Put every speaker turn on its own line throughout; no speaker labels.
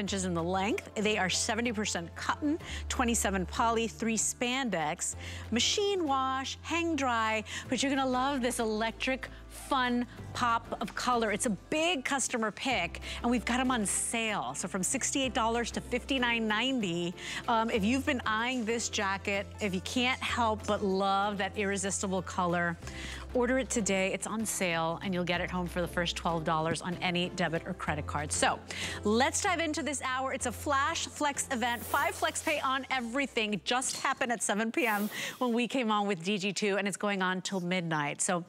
inches in the length. They are 70% cotton, 27 poly, 3 spandex, machine wash, hang dry, but you're gonna love this electric fun pop of color. It's a big customer pick, and we've got them on sale. So from $68 to $59.90. Um, if you've been eyeing this jacket, if you can't help but love that irresistible color, Order it today. It's on sale and you'll get it home for the first $12 on any debit or credit card. So let's dive into this hour. It's a flash flex event. Five flex pay on everything. Just happened at 7 p.m. when we came on with DG2 and it's going on till midnight. So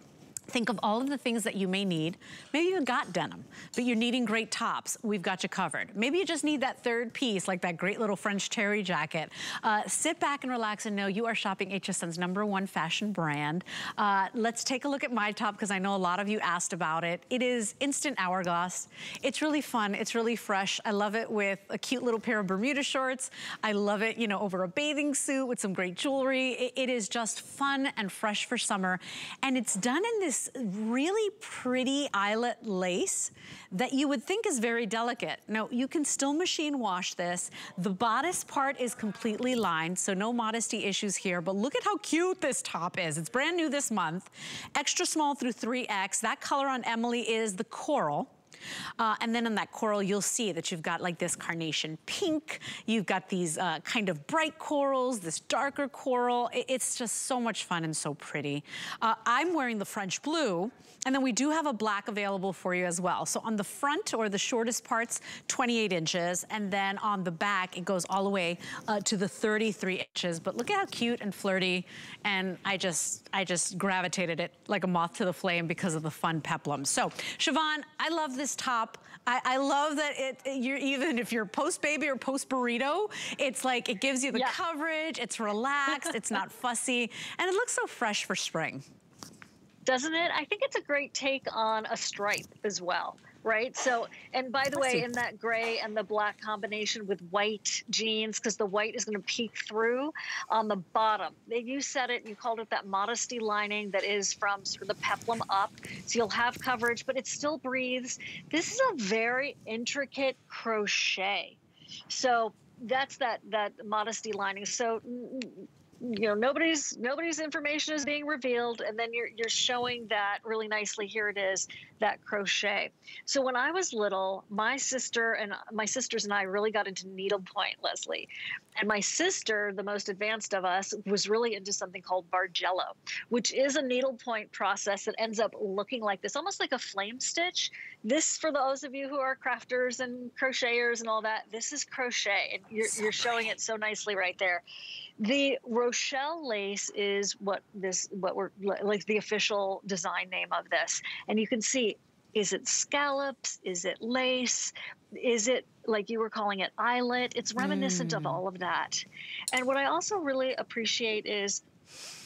Think of all of the things that you may need. Maybe you've got denim, but you're needing great tops. We've got you covered. Maybe you just need that third piece, like that great little French terry jacket. Uh, sit back and relax and know you are shopping HSN's number one fashion brand. Uh, let's take a look at my top because I know a lot of you asked about it. It is instant hourglass. It's really fun. It's really fresh. I love it with a cute little pair of Bermuda shorts. I love it, you know, over a bathing suit with some great jewelry. it, it is just fun and fresh for summer. And it's done in this really pretty eyelet lace that you would think is very delicate. Now, you can still machine wash this. The bodice part is completely lined, so no modesty issues here, but look at how cute this top is. It's brand new this month. Extra small through 3X. That color on Emily is the coral. Uh, and then on that coral, you'll see that you've got like this carnation pink. You've got these uh, kind of bright corals, this darker coral. It's just so much fun and so pretty. Uh, I'm wearing the French blue. And then we do have a black available for you as well. So on the front or the shortest parts, 28 inches. And then on the back, it goes all the way uh, to the 33 inches. But look at how cute and flirty. And I just, I just gravitated it like a moth to the flame because of the fun peplum. So Shivan, I love this top. I, I love that it, you're even if you're post baby or post burrito, it's like it gives you the yeah. coverage, it's relaxed, it's not fussy, and it looks so fresh for spring
doesn't it? I think it's a great take on a stripe as well right? So, and by the way, in that gray and the black combination with white jeans, because the white is going to peek through on the bottom. You said it, you called it that modesty lining that is from sort of the peplum up. So you'll have coverage, but it still breathes. This is a very intricate crochet. So that's that that modesty lining. So you know nobody's nobody's information is being revealed and then you're you're showing that really nicely here it is that crochet. So when i was little my sister and my sisters and i really got into needlepoint Lesley. And my sister the most advanced of us was really into something called bargello which is a needlepoint process that ends up looking like this almost like a flame stitch. This for those of you who are crafters and crocheters and all that this is crochet and you're, so you're showing it so nicely right there. The Rochelle lace is what this what we're like the official design name of this. And you can see is it scallops? Is it lace? Is it like you were calling it eyelet? It's reminiscent mm. of all of that. And what I also really appreciate is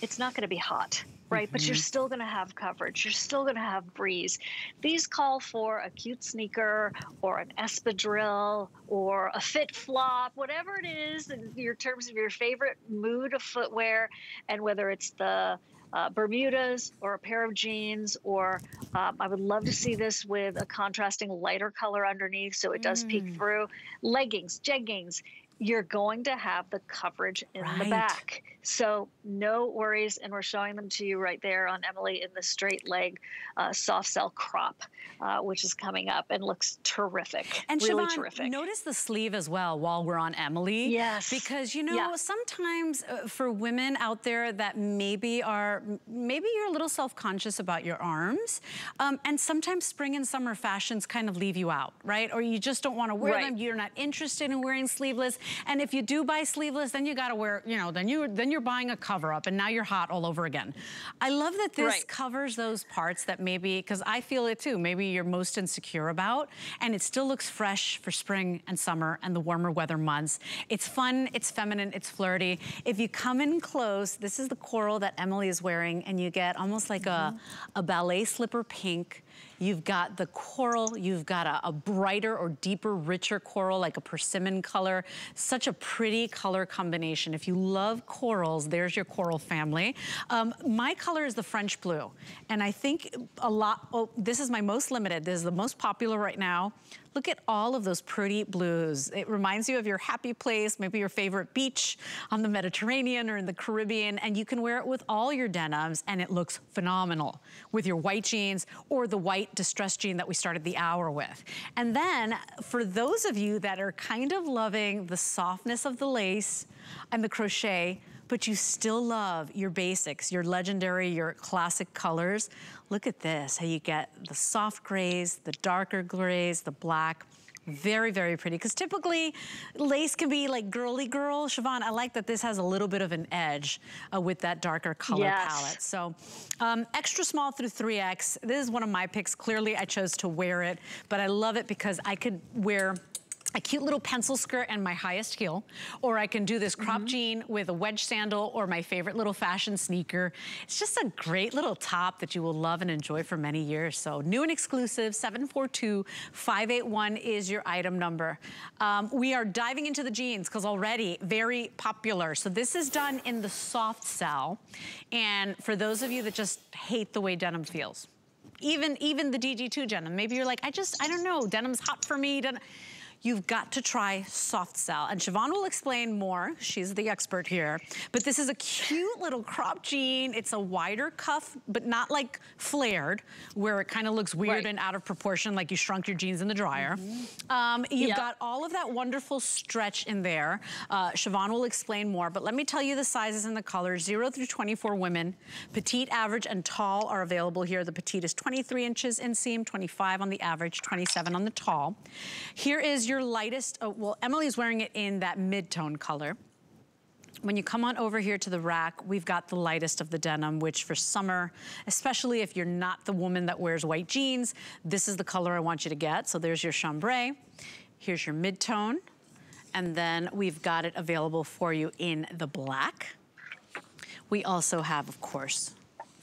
it's not going to be hot right? Mm-hmm. But you're mm-hmm. still going to have coverage. You're still going to have breeze. These call for a cute sneaker or an espadrille or a FitFlop, whatever it is in your terms of your favorite mood of footwear, and whether it's the uh, Bermudas or a pair of jeans, or um, I would love to see this with a contrasting lighter color underneath so it does mm. peek through. Leggings, jeggings, you're going to have the coverage in right. the back. So no worries, and we're showing them to you right there on Emily in the straight leg uh, soft cell crop, uh, which is coming up and looks terrific.
And
really
Shivan,
terrific.
notice the sleeve as well while we're on Emily.
Yes.
Because you know, yeah. sometimes uh, for women out there that maybe are, maybe you're a little self-conscious about your arms, um, and sometimes spring and summer fashions kind of leave you out, right? Or you just don't want to wear right. them, you're not interested in wearing sleeveless, and if you do buy sleeveless, then you gotta wear, you know, then you then you're buying a cover up and now you're hot all over again. I love that this right. covers those parts that maybe, because I feel it too, maybe you're most insecure about, and it still looks fresh for spring and summer and the warmer weather months. It's fun, it's feminine, it's flirty. If you come in close, this is the coral that Emily is wearing, and you get almost like mm -hmm. a, mm-hmm. a ballet slipper pink You've got the coral, you've got a, a, brighter or deeper, richer coral, like a persimmon color. Such a pretty color combination. If you love corals, there's your coral family. Um, my color is the French blue. And I think a lot, oh, this is my most limited. This is the most popular right now. Look at all of those pretty blues. It reminds you of your happy place, maybe your favorite beach on the Mediterranean or in the Caribbean, and you can wear it with all your denims and it looks phenomenal with your white jeans or the white distressed jean that we started the hour with. And then for those of you that are kind of loving the softness of the lace and the crochet, but you still love your basics, your legendary, your classic colors. Look at this, how you get the soft grays, the darker grays, the black, very, very pretty. Because typically, lace can be like girly girl. Shivan, I like that this has a little bit of an edge uh, with that darker color yes. palette. So um, extra small through 3X. This is one of my picks. Clearly, I chose to wear it, but I love it because I could wear a cute little pencil skirt and my highest heel, or I can do this crop mm -hmm. jean with a wedge sandal or my favorite little fashion sneaker. It's just a great little top that you will love and enjoy for many years. So new and exclusive, 742-581 is your item number. Um, we are diving into the jeans because already very popular. So this is done in the soft cell. And for those of you that just hate the way denim feels, even even the DG2 denim. Maybe you're like, I just, I don't know, denim's hot for me. Denim you've got to try soft cell. And Shivan will explain more. She's the expert here. But this is a cute little crop jean. It's a wider cuff, but not like flared, where it kind of looks weird right. and out of proportion, like you shrunk your jeans in the dryer. Mm -hmm. um, you've yep. got all of that wonderful stretch in there. Uh, Shivan will explain more, but let me tell you the sizes and the colors. Zero through 24 women. Petite, average, and tall are available here. The petite is 23 inches inseam, 25 on the average, 27 on the tall. Here is your your lightest, oh, well, Emily's wearing it in that mid-tone color. When you come on over here to the rack, we've got the lightest of the denim, which for summer, especially if you're not the woman that wears white jeans, this is the color I want you to get. So there's your chambray. Here's your mid-tone. And then we've got it available for you in the black. We also have, of course,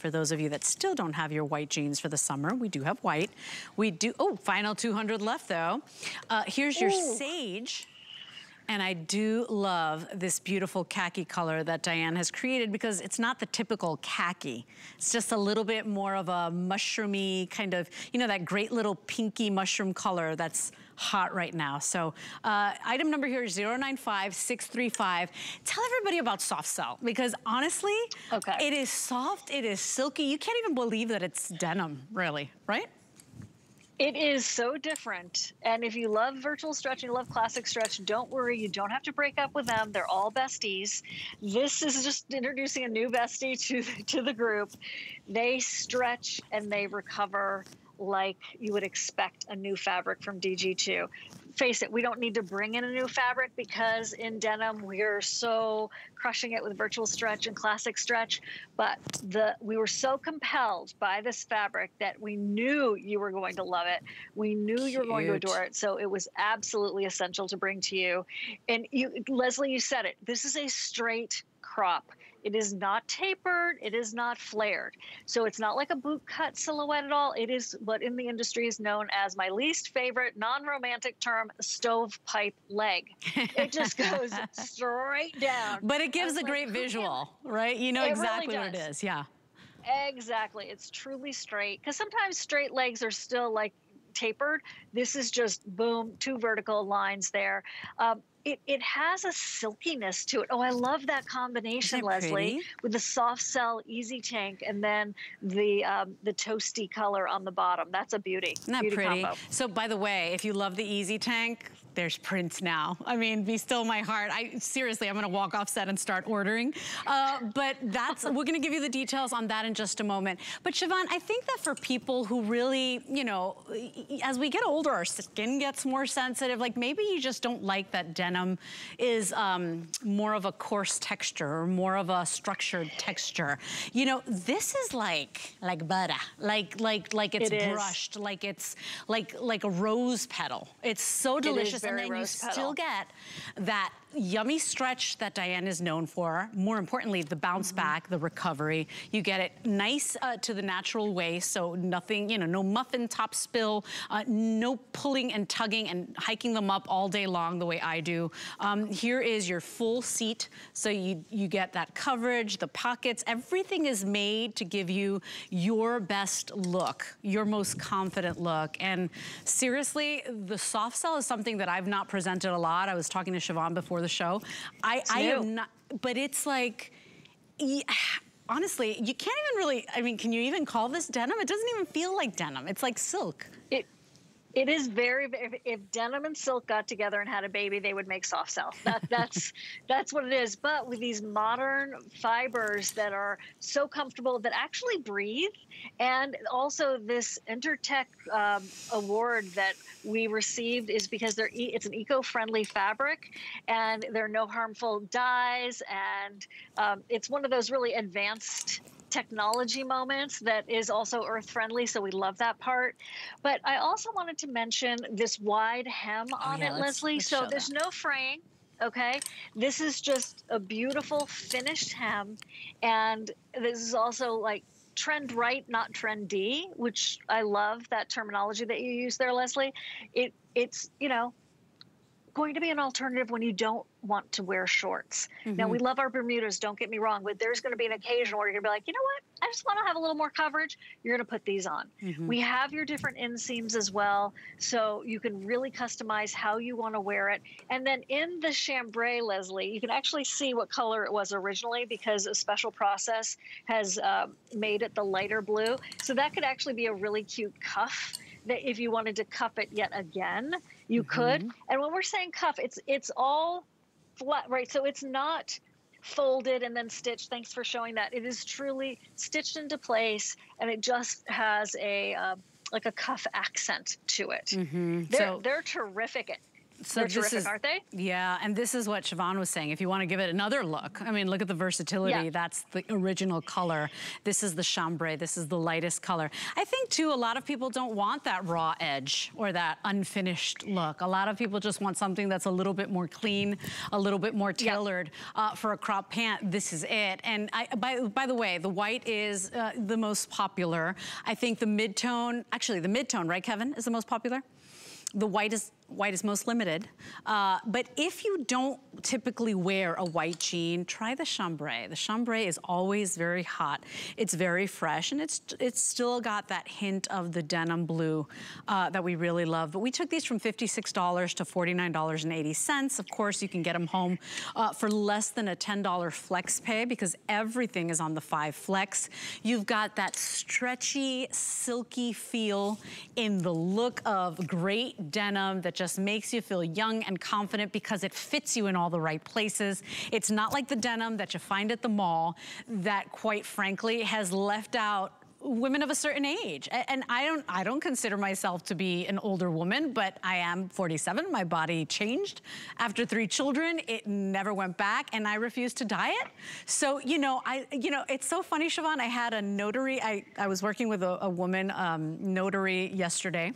for those of you that still don't have your white jeans for the summer, we do have white. We do, oh, final 200 left though. Uh, here's your Ooh. sage. And I do love this beautiful khaki color that Diane has created because it's not the typical khaki. It's just a little bit more of a mushroomy kind of, you know, that great little pinky mushroom color that's hot right now. So uh, item number here is 095635. Tell everybody about Soft Cell because honestly, okay. it is soft, it is silky. You can't even believe that it's denim, really, right?
It is so different. And if you love virtual stretch and you love classic stretch, don't worry, you don't have to break up with them. They're all besties. This is just introducing a new bestie to, to the group. They stretch and they recover like you would expect a new fabric from DG2. Face it, we don't need to bring in a new fabric because in denim we're so crushing it with virtual stretch and classic stretch. But the we were so compelled by this fabric that we knew you were going to love it. We knew Cute. you were going to adore it. So it was absolutely essential to bring to you. And you, Lesley, you said it. This is a straight crop. It is not tapered. It is not flared. So it's not like a boot cut silhouette at all. It is what in the industry is known as my least favorite non-romantic term, stovepipe leg. It just goes straight down.
But it gives a like, great visual, right? You know it exactly really what it is. Yeah.
Exactly. It's truly straight. Because sometimes straight legs are still like tapered. This is just boom, two vertical lines there. Um, it, it has a silkiness to it. Oh, I love that combination, Lesley, pretty? with the soft cell easy tank and then the um, the toasty color on the bottom. That's a beauty.
Isn't that
beauty
pretty? Combo. So by the way, if you love the easy tank, there's prints now. I mean, be still my heart. I seriously, I'm gonna walk off set and start ordering. Uh, but that's, we're gonna give you the details on that in just a moment. But Shivan, I think that for people who really, you know, as we get older, our skin gets more sensitive. Like maybe you just don't like that denim is um, more of a coarse texture or more of a structured texture. You know, this is like, like butter, like, like, like it's it brushed, like it's like, like a rose petal. It's so delicious and then you petal. still get that yummy stretch that Diane is known for. More importantly, the bounce mm -hmm. back, the recovery. You get it nice uh, to the natural way, so nothing, you know, no muffin top spill, uh, no pulling and tugging and hiking them up all day long the way I do. Um, here is your full seat, so you, you get that coverage, the pockets, everything is made to give you your best look, your most confident look. And seriously, the soft cell is something that I've not presented a lot. I was talking to Shivan before the show. I, I am not, but it's like, yeah, honestly, you can't even really, I mean, can you even call this denim? It doesn't even feel like denim. It's like silk.
It, it is very, if, if, denim and silk got together and had a baby, they would make soft cell. That, that's that's what it is. But with these modern fibers that are so comfortable that actually breathe, and also this Intertech um, award that we received is because they're e it's an eco-friendly fabric, and there are no harmful dyes, and um, it's one of those really advanced technology moments that is also earth friendly. So we love that part. But I also wanted to mention this wide hem oh, on yeah, it, let's, Lesley. Let's so there's that. no fraying. Okay, this is just a beautiful finished hem, and this is also like trend right, not trendy, which I love that terminology that you use there, Lesley. It it's you know going to be an alternative when you don't want to wear shorts. Mm-hmm. Now, we love our Bermudas, don't get me wrong, but there's going to be an occasion where you're going to be like, you know what? I just want to have a little more coverage. You're going to put these on. Mm-hmm. We have your different inseams as well, so you can really customize how you want to wear it. And then in the chambray, Lesley, you can actually see what color it was originally because a special process has uh, made it the lighter blue. So that could actually be a really cute cuff that if you wanted to cuff it yet again, you mm-hmm. could. And when we're saying cuff, it's it's all flat, right? So it's not folded and then stitched. Thanks for showing that. It is truly stitched into place, and it just has a uh, like a cuff accent to it. Mm-hmm. They're so, they're terrific so They're terrific, is, aren't they?
Yeah, and this is what Shivan was saying. If you want to give it another look, I mean, look at the versatility. Yeah. That's the original color. This is the chambray. This is the lightest color. I think, too, a lot of people don't want that raw edge or that unfinished look. A lot of people just want something that's a little bit more clean, a little bit more tailored yeah. uh, for a crop pant. This is it. And I, by, by the way, the white is uh, the most popular. I think the mid-tone, actually the mid-tone, right, Kevin, is the most popular? The white is white is most limited. Uh, but if you don't typically wear a white jean, try the chambray. The chambray is always very hot. It's very fresh, and it's it's still got that hint of the denim blue uh, that we really love. But we took these from $56 to $49.80. Of course, you can get them home uh, for less than a $10 flex pay because everything is on the 5 flex. You've got that stretchy, silky feel in the look of great denim that just makes you feel young and confident because it fits you in all the right places. It's not like the denim that you find at the mall that quite frankly has left out women of a certain age. And I don't I don't consider myself to be an older woman, but I am 47. My body changed after three children. It never went back and I refused to diet. So, you know, I you know, it's so funny, Shivan. I had a notary. I, I was working with a, a woman um, notary yesterday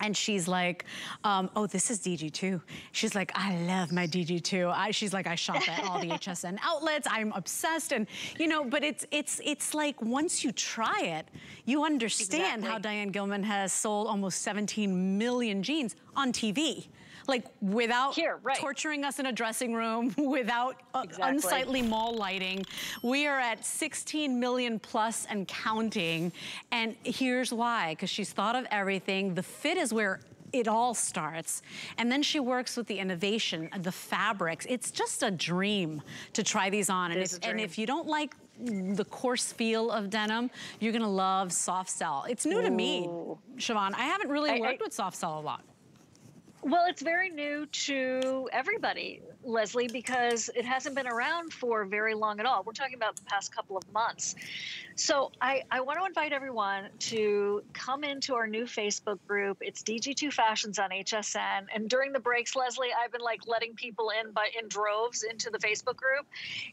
and she's like, um, oh, this is DG2. She's like, I love my DG2. I, she's like, I shop at all the HSN outlets. I'm obsessed. And, you know, but it's, it's, it's like once you try it, you understand exactly. how Diane Gilman has sold almost 17 million jeans on TV like without
Here, right.
torturing us in a dressing room, without uh, exactly. unsightly mall lighting. We are at 16 million plus and counting. And here's why, because she's thought of everything. The fit is where it all starts. And then she works with the innovation, the fabrics. It's just a dream to try these on. And if, and if, you don't like the coarse feel of denim, you're gonna love soft cell. It's new Ooh. to me, Shivan. I haven't really I, worked I, with soft cell a lot.
Well, it's very new to everybody. Lesley, because it hasn't been around for very long at all. We're talking about the past couple of months. So I, I want to invite everyone to come into our new Facebook group. It's DG2 Fashions on HSN. And during the breaks, Lesley, I've been like letting people in by in droves into the Facebook group.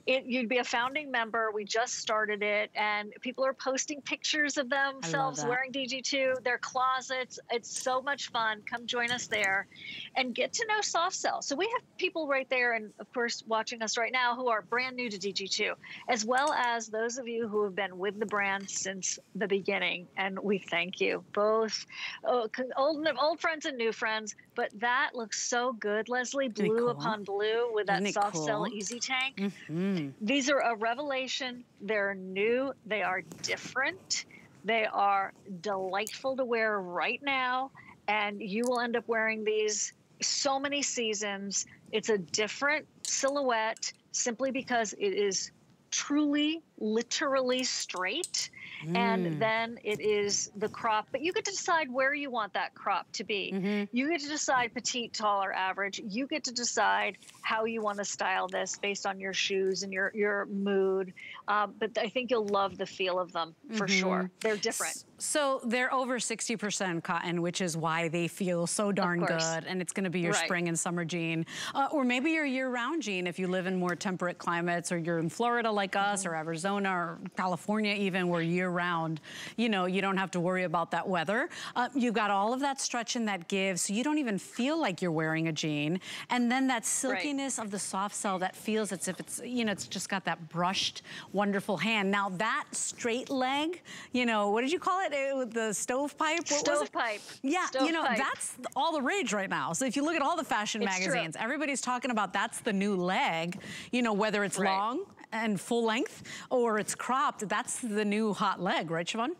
It, you'd be a founding member. We just started it, and people are posting pictures of themselves wearing DG2, their closets. It's so much fun. Come join us there. And get to know soft cell. So we have people right there and of course watching us right now who are brand new to DG2, as well as those of you who have been with the brand since the beginning. And we thank you both, oh, old, old friends and new friends. But that looks so good, Lesley, blue cool? upon blue with that soft cool? cell easy tank. Mm-hmm. These are a revelation. They're new, they are different. They are delightful to wear right now, and you will end up wearing these so many seasons. It's a different silhouette simply because it is truly, literally straight. Mm. And then it is the crop, but you get to decide where you want that crop to be. Mm-hmm. You get to decide petite, tall, or average. You get to decide how you want to style this based on your shoes and your your mood. Um, but I think you'll love the feel of them for mm-hmm. sure. They're different.
So they're over 60% cotton, which is why they feel so darn good. And it's gonna be your right. spring and summer jean. Uh, or maybe your year-round jean if you live in more temperate climates or you're in Florida like us mm-hmm. or Arizona or California even where year-round, you know, you don't have to worry about that weather. Uh, you've got all of that stretch and that give, so you don't even feel like you're wearing a jean. And then that silkiness right. of the soft cell that feels as if it's, you know, it's just got that brushed, wonderful hand. Now that straight leg, you know, what did you call it? With the stovepipe?
stovepipe.
Yeah, stove you know, that's all the rage right now. So if you look at all the fashion it's magazines, true. everybody's talking about that's the new leg, you know, whether it's right. long and full length or it's cropped, that's the new hot leg, right, Shivan?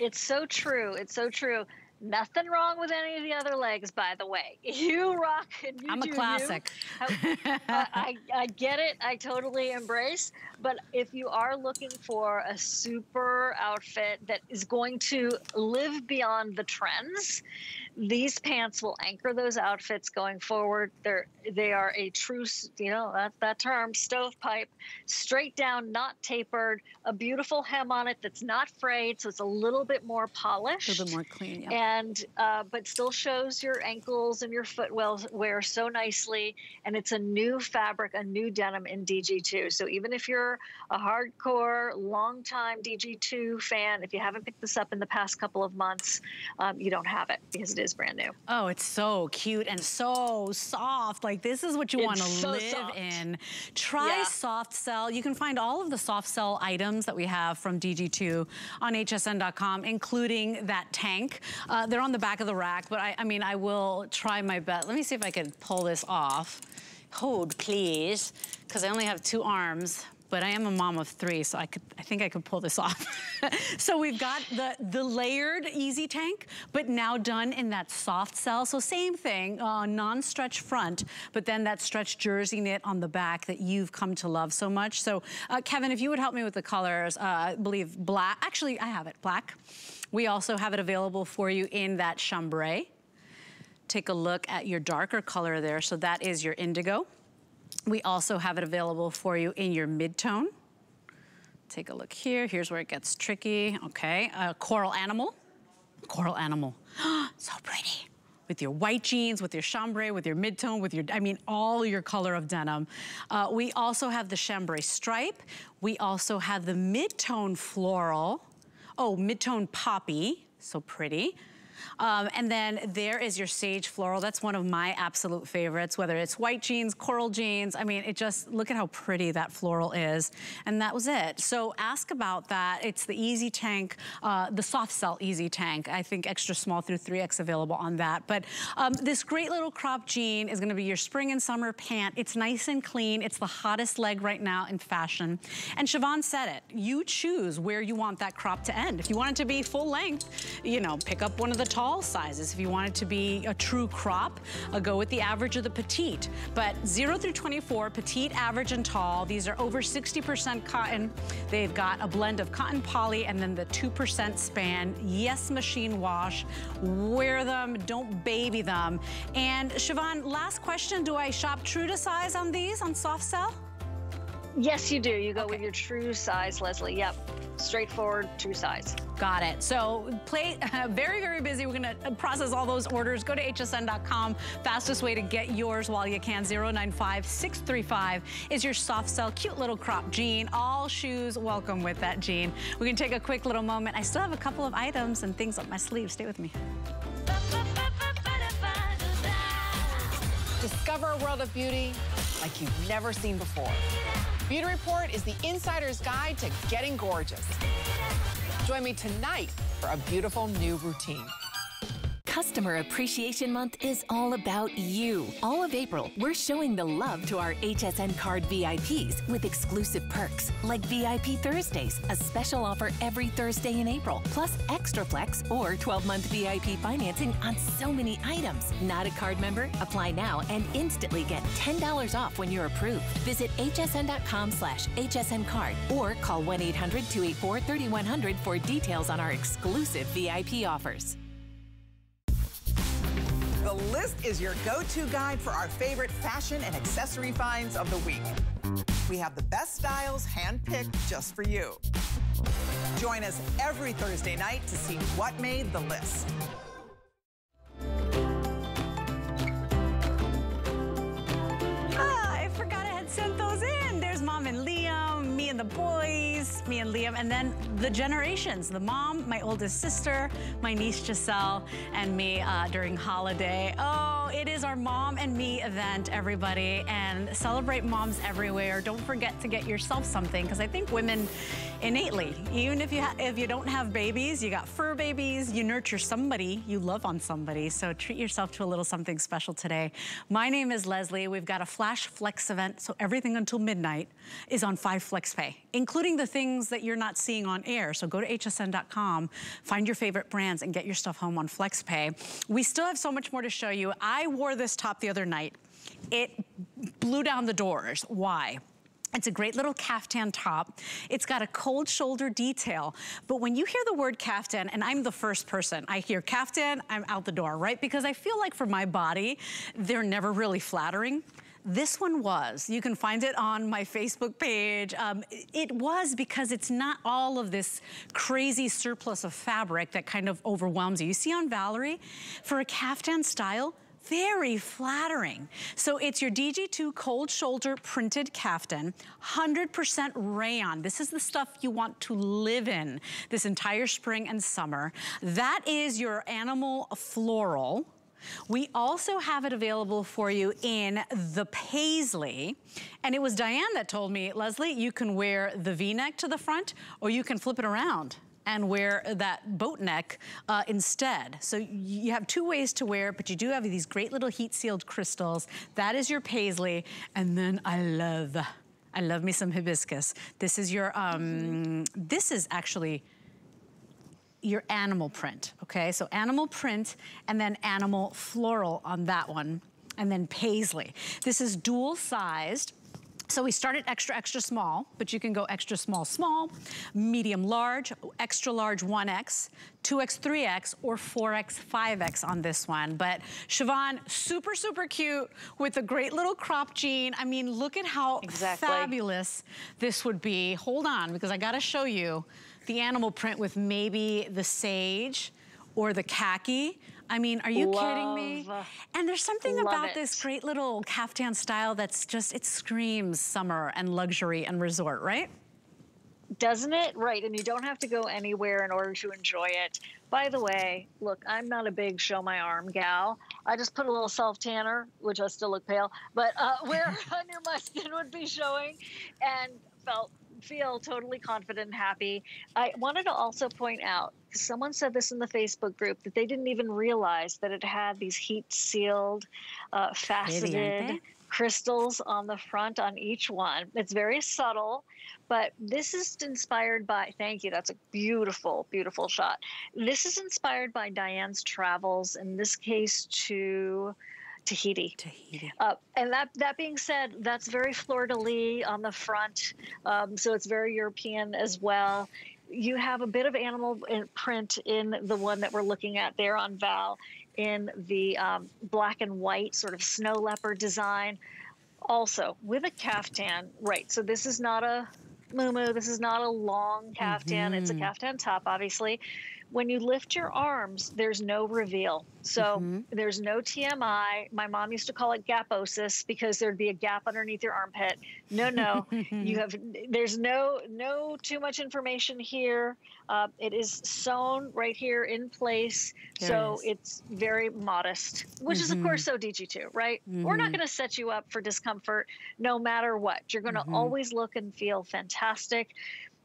It's so true. It's so true. Nothing wrong with any of the other legs, by the way. You rock and you
I'm a classic.
I, I, I, get it. I totally embrace. But if you are looking for a super outfit that is going to live beyond the trends, these pants will anchor those outfits going forward. They're they are a true, you know, that that term stovepipe, straight down, not tapered, a beautiful hem on it that's not frayed, so it's a little bit more polished,
a little bit more clean, yeah.
and uh, but still shows your ankles and your footwear wear so nicely. And it's a new fabric, a new denim in DG2. So even if you're a hardcore, long-time DG2 fan, if you haven't picked this up in the past couple of months, um, you don't have it because it is brand new.
Oh, it's so cute and so soft. Like this is what you want to so live soft. in. Try yeah. soft cell. You can find all of the soft cell items that we have from DG2 on hsn.com, including that tank. Uh, they're on the back of the rack, but I, I mean, I will try my best. Let me see if I can pull this off. Hold, please, because I only have two arms but I am a mom of three, so I could, I think I could pull this off. so we've got the, the layered Easy Tank, but now done in that soft cell. So same thing, uh, non-stretch front, but then that stretch jersey knit on the back that you've come to love so much. So uh, Kevin, if you would help me with the colors, uh, I believe black, actually I have it, black. We also have it available for you in that chambray. Take a look at your darker color there. So that is your indigo. We also have it available for you in your mid-tone. Take a look here. Here's where it gets tricky. Okay, uh, coral animal. Coral animal. so pretty. With your white jeans, with your chambray, with your mid-tone, with your, I mean, all your color of denim. Uh, we also have the chambray stripe. We also have the mid-tone floral. Oh, mid-tone poppy. So pretty. Um, and then there is your sage floral. That's one of my absolute favorites, whether it's white jeans, coral jeans. I mean, it just, look at how pretty that floral is. And that was it. So ask about that. It's the Easy Tank, uh, the Soft Cell Easy Tank. I think extra small through 3X available on that. But um, this great little crop jean is gonna be your spring and summer pant. It's nice and clean. It's the hottest leg right now in fashion. And Shivan said it, you choose where you want that crop to end. If you want it to be full length, you know, pick up one of the tall sizes. If you want it to be a true crop, uh, go with the average of the petite. But 0 through 24, petite, average, and tall. These are over 60% cotton. They've got a blend of cotton poly and then the 2% span. Yes, machine wash. Wear them, don't baby them. And Shivan, last question, do I shop true to size on these, on soft cell?
Yes, you do. You go okay. with your true size, Lesley. Yep. Straightforward, true size.
Got it. So play uh, very, very busy. We're going to process all those orders. Go to hsn.com. Fastest way to get yours while you can. 095635 is your soft cell, cute little crop jean. All shoes welcome with that jean. We can take a quick little moment. I still have a couple of items and things up my sleeve. Stay with me.
Discover a world of beauty like you've never seen before. Beauty Report is the insider's guide to getting gorgeous. Join me tonight for a beautiful new routine.
Customer Appreciation Month is all about you. All of April, we're showing the love to our HSN card VIPs with exclusive perks like VIP Thursdays, a special offer every Thursday in April, plus Extra Flex or 12 month VIP financing on so many items. Not a card member? Apply now and instantly get $10 off when you're approved. Visit hsn.com slash hsn card or call 1 800 284 3100 for details on our exclusive VIP offers.
The list is your go-to guide for our favorite fashion and accessory finds of the week. We have the best styles handpicked just for you. Join us every Thursday night to see what made the list.
And the boys, me and Liam, and then the generations, the mom, my oldest sister, my niece Giselle, and me uh, during holiday. Oh, it is our mom and me event, everybody, and celebrate moms everywhere. Don't forget to get yourself something, because I think women innately, even if you if you don't have babies, you got fur babies, you nurture somebody, you love on somebody, so treat yourself to a little something special today. My name is Lesley. We've got a Flash Flex event, so everything until midnight is on 5 Flex Pay, including the things that you're not seeing on air. So go to hsn.com, find your favorite brands, and get your stuff home on Flex Pay. We still have so much more to show you. I wore this top the other night. It blew down the doors. Why? It's a great little caftan top. It's got a cold shoulder detail. But when you hear the word caftan, and I'm the first person, I hear caftan, I'm out the door, right? Because I feel like for my body, they're never really flattering. This one was. You can find it on my Facebook page. Um, it was because it's not all of this crazy surplus of fabric that kind of overwhelms you. You see on Valerie, for a caftan style, very flattering. So it's your DG2 cold shoulder printed caftan, 100% rayon. This is the stuff you want to live in this entire spring and summer. That is your animal floral. We also have it available for you in the paisley. And it was Diane that told me, Lesley, you can wear the V-neck to the front or you can flip it around and wear that boat neck uh, instead. So you have two ways to wear it, but you do have these great little heat sealed crystals. That is your paisley. And then I love, I love me some hibiscus. This is your, um, this is actually your animal print, okay? So animal print and then animal floral on that one and then paisley. This is dual sized. So we started extra, extra small, but you can go extra small, small, medium, large, extra large 1X, 2X, 3X, or 4X, 5X on this one. But Shivan, super, super cute with a great little crop jean. I mean, look at how exactly. fabulous this would be. Hold on, because I gotta show you the animal print with maybe the sage or the khaki. I mean, are you Love. kidding me? And there's something Love about it. this great little caftan style that's just, it screams summer and luxury and resort, right?
Doesn't it? Right. And you don't have to go anywhere in order to enjoy it. By the way, look, I'm not a big show my arm gal. I just put a little self tanner, which I still look pale, but uh, where under my skin would be showing and felt feel totally confident and happy. I wanted to also point out someone said this in the Facebook group that they didn't even realize that it had these heat sealed, uh, faceted crystals on the front on each one. It's very subtle, but this is inspired by, thank you, that's a beautiful, beautiful shot. This is inspired by Diane's travels, in this case to Tahiti.
Tahiti.
Uh, and that that being said, that's very fleur de lis on the front, um, so it's very European as well. You have a bit of animal print in the one that we're looking at there on Val, in the um, black and white sort of snow leopard design. Also with a caftan, right? So this is not a muumuu. This is not a long caftan. Mm-hmm. It's a mm-hmm. caftan top, obviously when you lift your arms, there's no reveal. So mm-hmm. there's no TMI. My mom used to call it gaposis because there'd be a gap underneath your armpit. No, no, you have. There's no no too much information here. Uh, it is sewn right here in place, there so it's very modest, which mm-hmm. is of course mm-hmm. so DG2, right? Mm-hmm. We're not mm-hmm. going to set you up for discomfort no matter what. You're going to mm-hmm. always look and feel fantastic.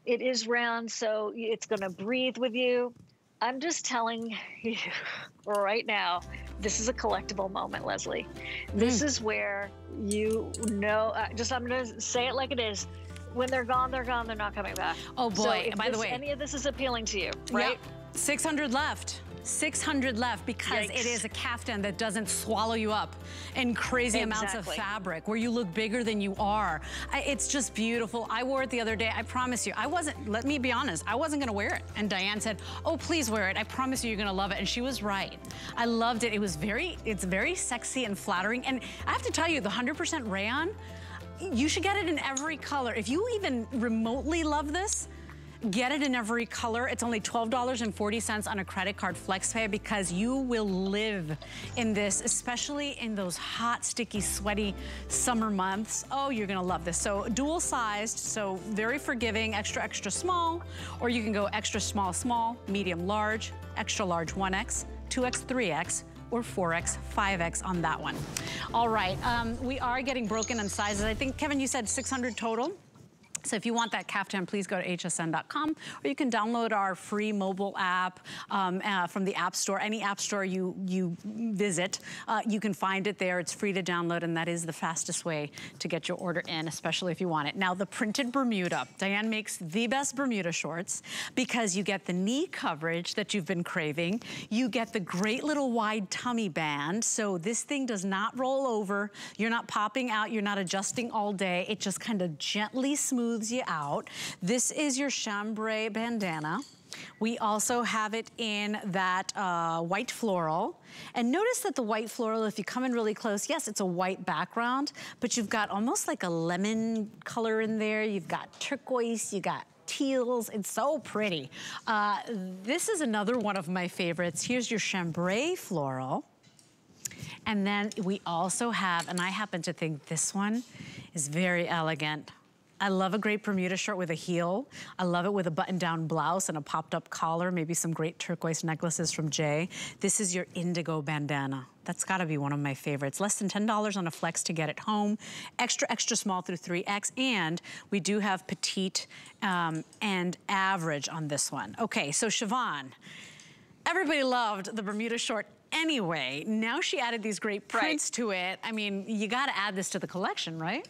It is round, so it's going to breathe with you. I'm just telling you right now, this is a collectible moment, Lesley. This mm. is where you know, uh, just I'm going to say it like it is. When they're gone, they're gone. They're not coming back.
Oh boy!
So
by
this,
the way,
any of this is appealing to you, right? Yep.
600 left. 600 left because Yikes. it is a caftan that doesn't swallow you up in crazy exactly. amounts of fabric where you look bigger than you are. I, it's just beautiful. I wore it the other day. I promise you, I wasn't, let me be honest, I wasn't gonna wear it. And Diane said, oh, please wear it. I promise you, you're gonna love it. And she was right. I loved it. It was very, it's very sexy and flattering. And I have to tell you, the 100% rayon, you should get it in every color. If you even remotely love this, Get it in every color. It's only $12.40 on a credit card FlexPay because you will live in this, especially in those hot, sticky, sweaty summer months. Oh, you're gonna love this. So dual sized, so very forgiving, extra, extra small, or you can go extra small, small, medium, large, extra large 1X, 2X, 3X, or 4X, 5X on that one. All right, um, we are getting broken on sizes. I think, Kevin, you said 600 total? So if you want that caftan, please go to hsn.com or you can download our free mobile app um, uh, from the App Store. Any App Store you, you visit, uh, you can find it there. It's free to download and that is the fastest way to get your order in, especially if you want it. Now the printed Bermuda. Diane makes the best Bermuda shorts because you get the knee coverage that you've been craving. You get the great little wide tummy band. So this thing does not roll over. You're not popping out. You're not adjusting all day. It just kind of gently smooths smooths you out. This is your chambray bandana. We also have it in that uh, white floral. And notice that the white floral, if you come in really close, yes, it's a white background, but you've got almost like a lemon color in there. You've got turquoise, you got teals. It's so pretty. Uh, this is another one of my favorites. Here's your chambray floral. And then we also have, and I happen to think this one is very elegant. I love a great Bermuda short with a heel. I love it with a button-down blouse and a popped-up collar, maybe some great turquoise necklaces from Jay. This is your indigo bandana. That's gotta be one of my favorites. Less than $10 on a flex to get it home. Extra, extra small through 3X. And we do have petite um, and average on this one. Okay, so Shivan, everybody loved the Bermuda short anyway. Now she added these great prints right. to it. I mean, you gotta add this to the collection, right?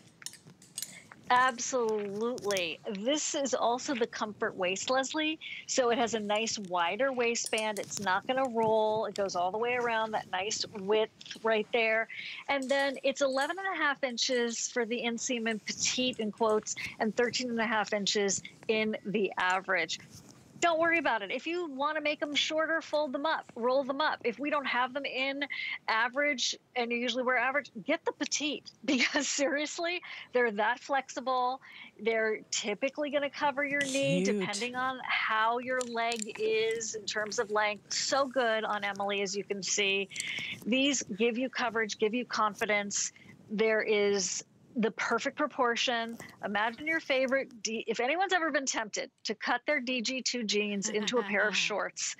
Absolutely. This is also the comfort waist, Lesley. So it has a nice wider waistband. It's not going to roll. It goes all the way around that nice width right there. And then it's 11 and a half inches for the inseam and petite in quotes and 13 and a half inches in the average don't worry about it. If you want to make them shorter, fold them up, roll them up. If we don't have them in average, and you usually wear average, get the petite because seriously, they're that flexible. They're typically going to cover your knee depending on how your leg is in terms of length. So good on Emily, as you can see. These give you coverage, give you confidence. There is the perfect proportion. Imagine your favorite. D, if anyone's ever been tempted to cut their DG2 jeans into a pair of shorts,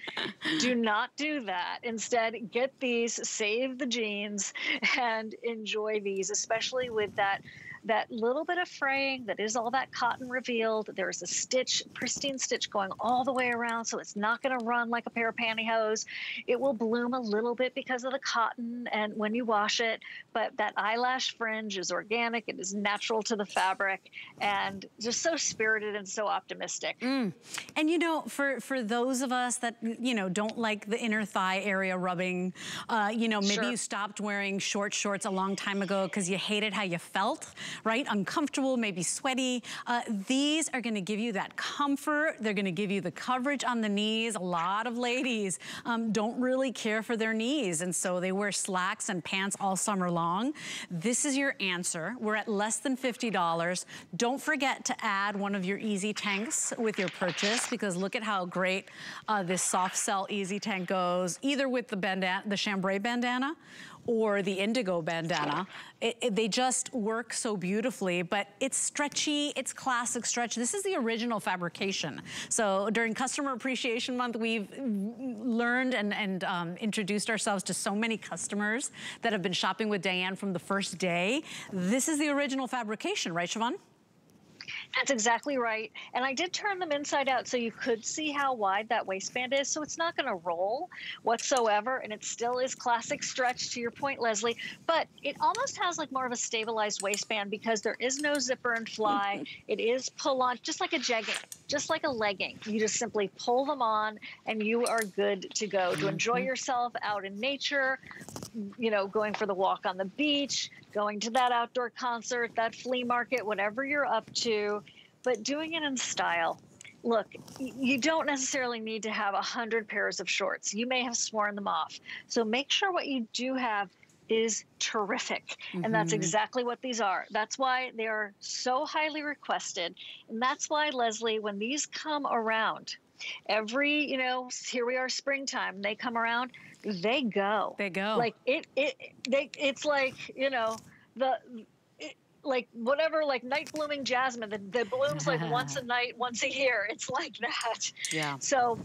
do not do that. Instead, get these, save the jeans, and enjoy these, especially with that that little bit of fraying that is all that cotton revealed. There's a stitch, pristine stitch going all the way around, so it's not going to run like a pair of pantyhose. It will bloom a little bit because of the cotton and when you wash it, but that eyelash fringe is organic. It is natural to the fabric and just so spirited and so optimistic.
Mm. And you know, for, for those of us that, you know, don't like the inner thigh area rubbing, uh, you know, maybe sure. you stopped wearing short shorts a long time ago because you hated how you felt right? Uncomfortable, maybe sweaty. Uh, these are gonna give you that comfort. They're gonna give you the coverage on the knees. A lot of ladies um, don't really care for their knees, and so they wear slacks and pants all summer long. This is your answer. We're at less than $50. Don't forget to add one of your easy tanks with your purchase because look at how great uh, this soft cell easy tank goes, either with the bandana, the chambray bandana or the indigo bandana. It, it, they just work so beautifully, but it's stretchy, it's classic stretch. This is the original fabrication. So during Customer Appreciation Month, we've learned and, and um, introduced ourselves to so many customers that have been shopping with Diane from the first day. This is the original fabrication, right, Shivan?
That's exactly right. And I did turn them inside out so you could see how wide that waistband is. So it's not going to roll whatsoever. And it still is classic stretch to your point, Lesley. But it almost has like more of a stabilized waistband because there is no zipper and fly. it is pull on, just like a jegging, just like a legging. You just simply pull them on and you are good to go to enjoy mm-hmm. yourself out in nature, you know, going for the walk on the beach, going to that outdoor concert, that flea market, whatever you're up to, but doing it in style. Look, you don't necessarily need to have a hundred pairs of shorts. You may have sworn them off. So make sure what you do have is terrific. Mm-hmm. And that's mm-hmm. exactly what these are. That's why they are so highly requested. And that's why, Lesley, when these come around, every, you know, here we are springtime, they come around, they go.
They go.
Like it, it, they, it's like, you know, the, it, like whatever, like night blooming jasmine that, that blooms like once a night, once a year. It's like that.
Yeah.
So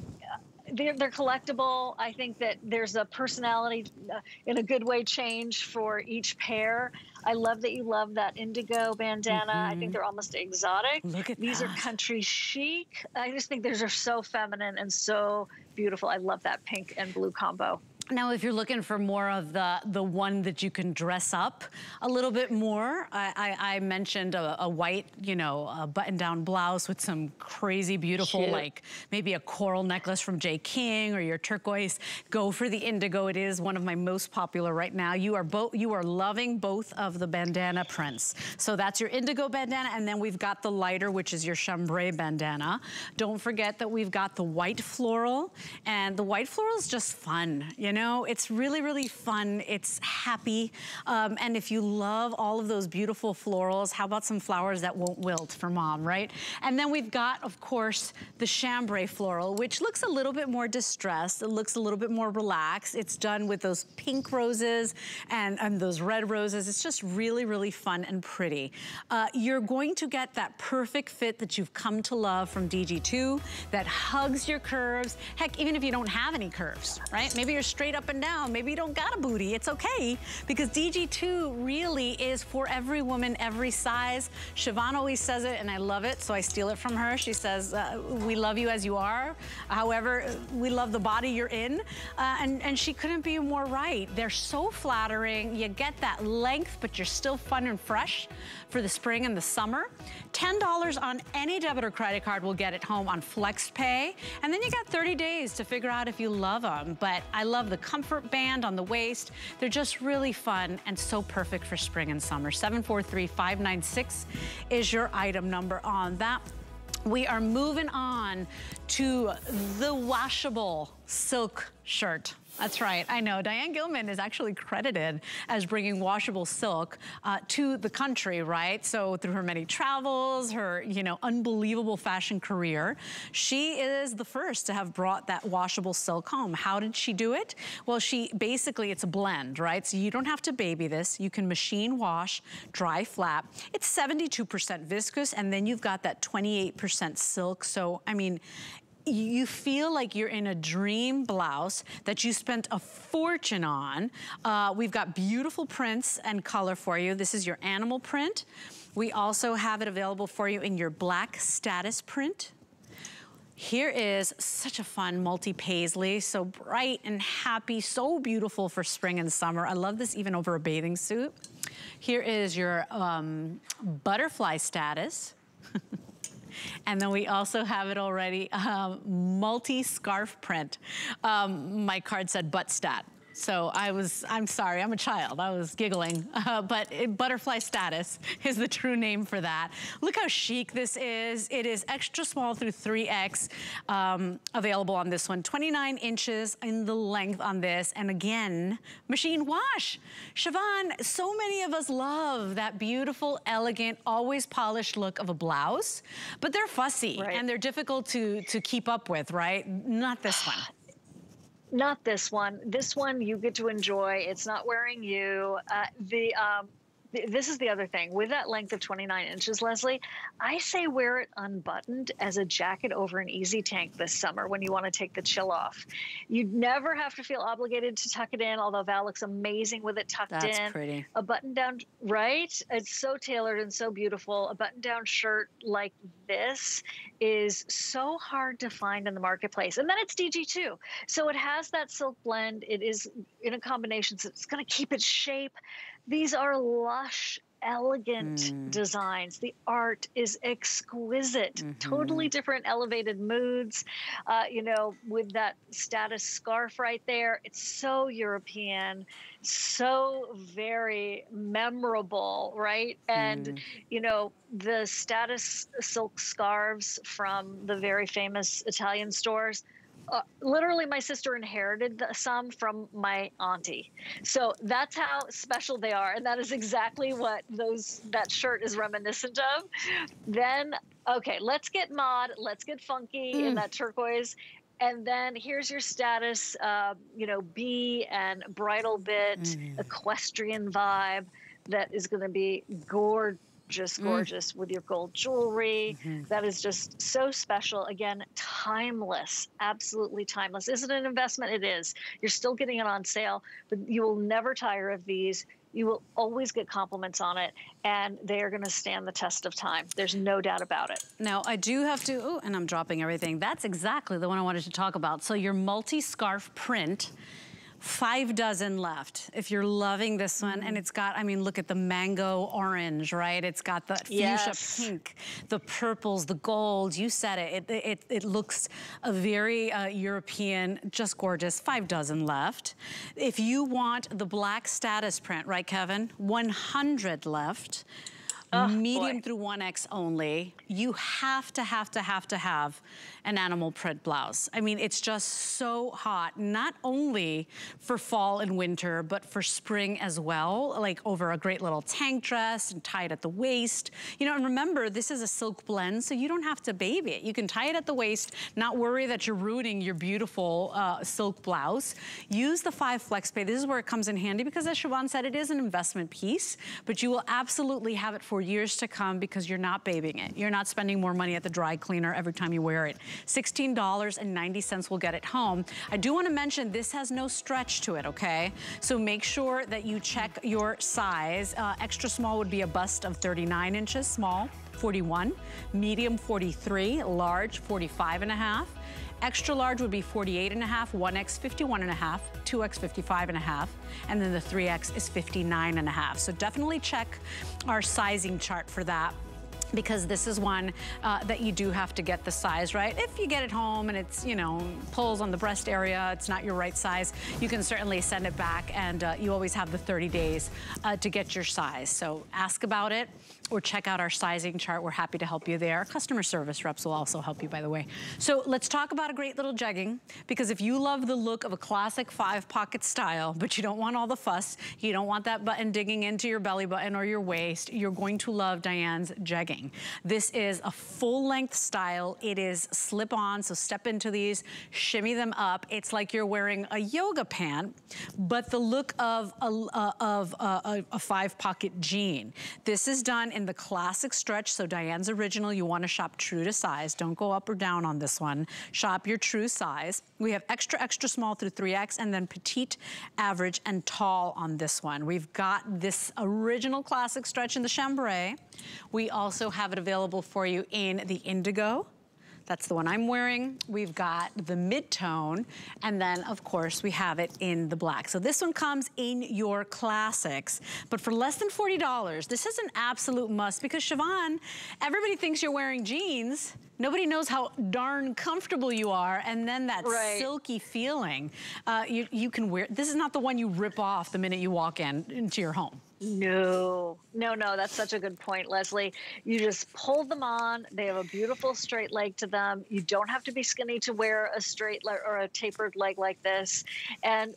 they're, they're collectible. I think that there's a personality uh, in a good way change for each pair. I love that you love that indigo bandana. Mm-hmm. I think mm-hmm. they're almost exotic.
Look at
These
that.
are country chic. I just think these are so feminine and so beautiful. I love that pink and blue combo.
Now, if you're looking for more of the, the one that you can dress up a little bit more, I, I, I mentioned a, a, white, you know, button-down blouse with some crazy beautiful, like maybe a coral necklace from Jay King or your turquoise. Go for the indigo. It is one of my most popular right now. You are both, you are loving both of the bandana prints. So that's your indigo bandana, and then we've got the lighter, which is your chambray bandana. Don't forget that we've got the white floral, and the white floral is just fun, you know, it's really, really fun. It's happy. Um, and if you love all of those beautiful florals, how about some flowers that won't wilt for mom, right? And then we've got, of course, the chambray floral, which looks a little bit more distressed. It looks a little bit more relaxed. It's done with those pink roses and, and those red roses. It's just really, really fun and pretty. Uh, you're going to get that perfect fit that you've come to love from DG2 that hugs your curves. Heck, even if you don't have any curves, right? Maybe you're straight straight up and down. Maybe you don't got a booty. It's okay because DG2 really is for every woman, every size. Shivan always says it and I love it, so I steal it from her. She says, uh, we love you as you are. However, we love the body you're in. Uh, and, and she couldn't be more right. They're so flattering. You get that length, but you're still fun and fresh for the spring and the summer. $10 on any debit or credit card will get it home on FlexPay. And then you got 30 days to figure out if you love them. But I love the the comfort band on the waist. They're just really fun and so perfect for spring and summer. 743596 is your item number on that. We are moving on to the washable silk shirt. That's right. I know. Diane Gilman is actually credited as bringing washable silk uh, to the country, right? So through her many travels, her, you know, unbelievable fashion career, she is the first to have brought that washable silk home. How did she do it? Well, she basically, it's a blend, right? So you don't have to baby this. You can machine wash, dry flat. It's 72% viscose, and then you've got that 28% silk. So, I mean, you feel like you're in a dream blouse that you spent a fortune on. Uh, we've got beautiful prints and color for you. This is your animal print. We also have it available for you in your black status print. Here is such a fun multi-paisley, so bright and happy, so beautiful for spring and summer. I love this even over a bathing suit. Here is your um, butterfly status. And then we also have it already, um, multi-scarf print. Um, my card said butt stat. So I was, I'm sorry, I'm a child. I was giggling. Uh, but it, butterfly status is the true name for that. Look how chic this is. It is extra small through 3X um, available on this one. 29 inches in the length on this. And again, machine wash. Shivan, so many of us love that beautiful, elegant, always polished look of a blouse, but they're fussy right. and they're difficult to, to keep up with, right? Not this one.
Not this one. This one you get to enjoy. It's not wearing you. Uh, the um, this is the other thing with that length of 29 inches Lesley i say wear it unbuttoned as a jacket over an easy tank this summer when you want to take the chill off You'd never have to feel obligated to tuck it in although val looks amazing with it tucked
That's
in
pretty.
a button down right it's so tailored and so beautiful a button down shirt like this is so hard to find in the marketplace. And then it's DG2. So it has that silk blend. It is in a combination, so it's going to keep its shape. These are lush, elegant mm. designs. The art is exquisite, mm-hmm. totally different elevated moods. Uh, you know, with that status scarf right there, it's so European, so very memorable, right? And, mm. you know, the status silk scarves from the very famous Italian stores uh, literally my sister inherited some from my auntie so that's how special they are and that is exactly what those that shirt is reminiscent of then okay let's get mod let's get funky mm. in that turquoise and then here's your status uh, you know b and bridle bit mm. equestrian vibe that is going to be gorgeous just mm. gorgeous mm. with your gold jewelry. Mm-hmm. That is just so special. Again, timeless, absolutely timeless. Is it an investment? It is. You're still getting it on sale, but you will never tire of these. You will always get compliments on it, and they are going to stand the test of time. There's no doubt about it.
Now, I do have to, oh, and I'm dropping everything. That's exactly the one I wanted to talk about. So your multi-scarf print five dozen left if you're loving this one. And it's got i mean look at the mango orange right? It's got the fuchsia yes. pink the purples the gold. You said it. It, it, it looks a very uh, european just gorgeous. Five dozen left. If you want the black status print right kevin? 100 left Oh, medium boy. through 1X only. You have to, have to, have to have an animal print blouse. I mean, it's just so hot, not only for fall and winter, but for spring as well, like over a great little tank dress and tie it at the waist. You know, and remember, this is a silk blend, so you don't have to baby it. You can tie it at the waist, not worry that you're ruining your beautiful uh, silk blouse. Use the five flex pay. This is where it comes in handy because as Shivan said, it is an investment piece, but you will absolutely have it for years to come because you're not babying it. You're not spending more money at the dry cleaner every time you wear it. $16.90 will get it home. I do want to mention this has no stretch to it, okay? So make sure that you check your size. Uh, extra small would be a bust of 39 inches, small 41, medium 43, large 45 and a half. Extra large would be 48 and a half, 1X 51 and a half, 2X 55 and a half, and then the 3X is 59 and a half. So definitely check our sizing chart for that because this is one uh, that you do have to get the size right. If you get it home and it's, you know, pulls on the breast area, it's not your right size, you can certainly send it back and uh, you always have the 30 days uh, to get your size. So ask about it or check out our sizing chart. We're happy to help you there. Customer service reps will also help you, by the way. So let's talk about a great little jegging, because if you love the look of a classic five pocket style, but you don't want all the fuss, you don't want that button digging into your belly button or your waist, you're going to love Diane's jegging. This is a full length style. It is slip on, so step into these, shimmy them up. It's like you're wearing a yoga pant, but the look of a, uh, of a, a five pocket jean. This is done in the classic stretch, so Diane's original, you wanna shop true to size. Don't go up or down on this one. Shop your true size. We have extra, extra small through 3X and then petite, average, and tall on this one. We've got this original classic stretch in the chambray. We also have it available for you in the indigo, that's the one I'm wearing. We've got the mid-tone, and then of course we have it in the black. So this one comes in your classics, but for less than $40, this is an absolute must because Shivan, everybody thinks you're wearing jeans, Nobody knows how darn comfortable you are. And then that
right.
silky feeling, uh, you, you can wear, this is not the one you rip off the minute you walk in into your home.
No, no, no. That's such a good point, Lesley. You just pull them on. They have a beautiful straight leg to them. You don't have to be skinny to wear a straight leg or a tapered leg like this. And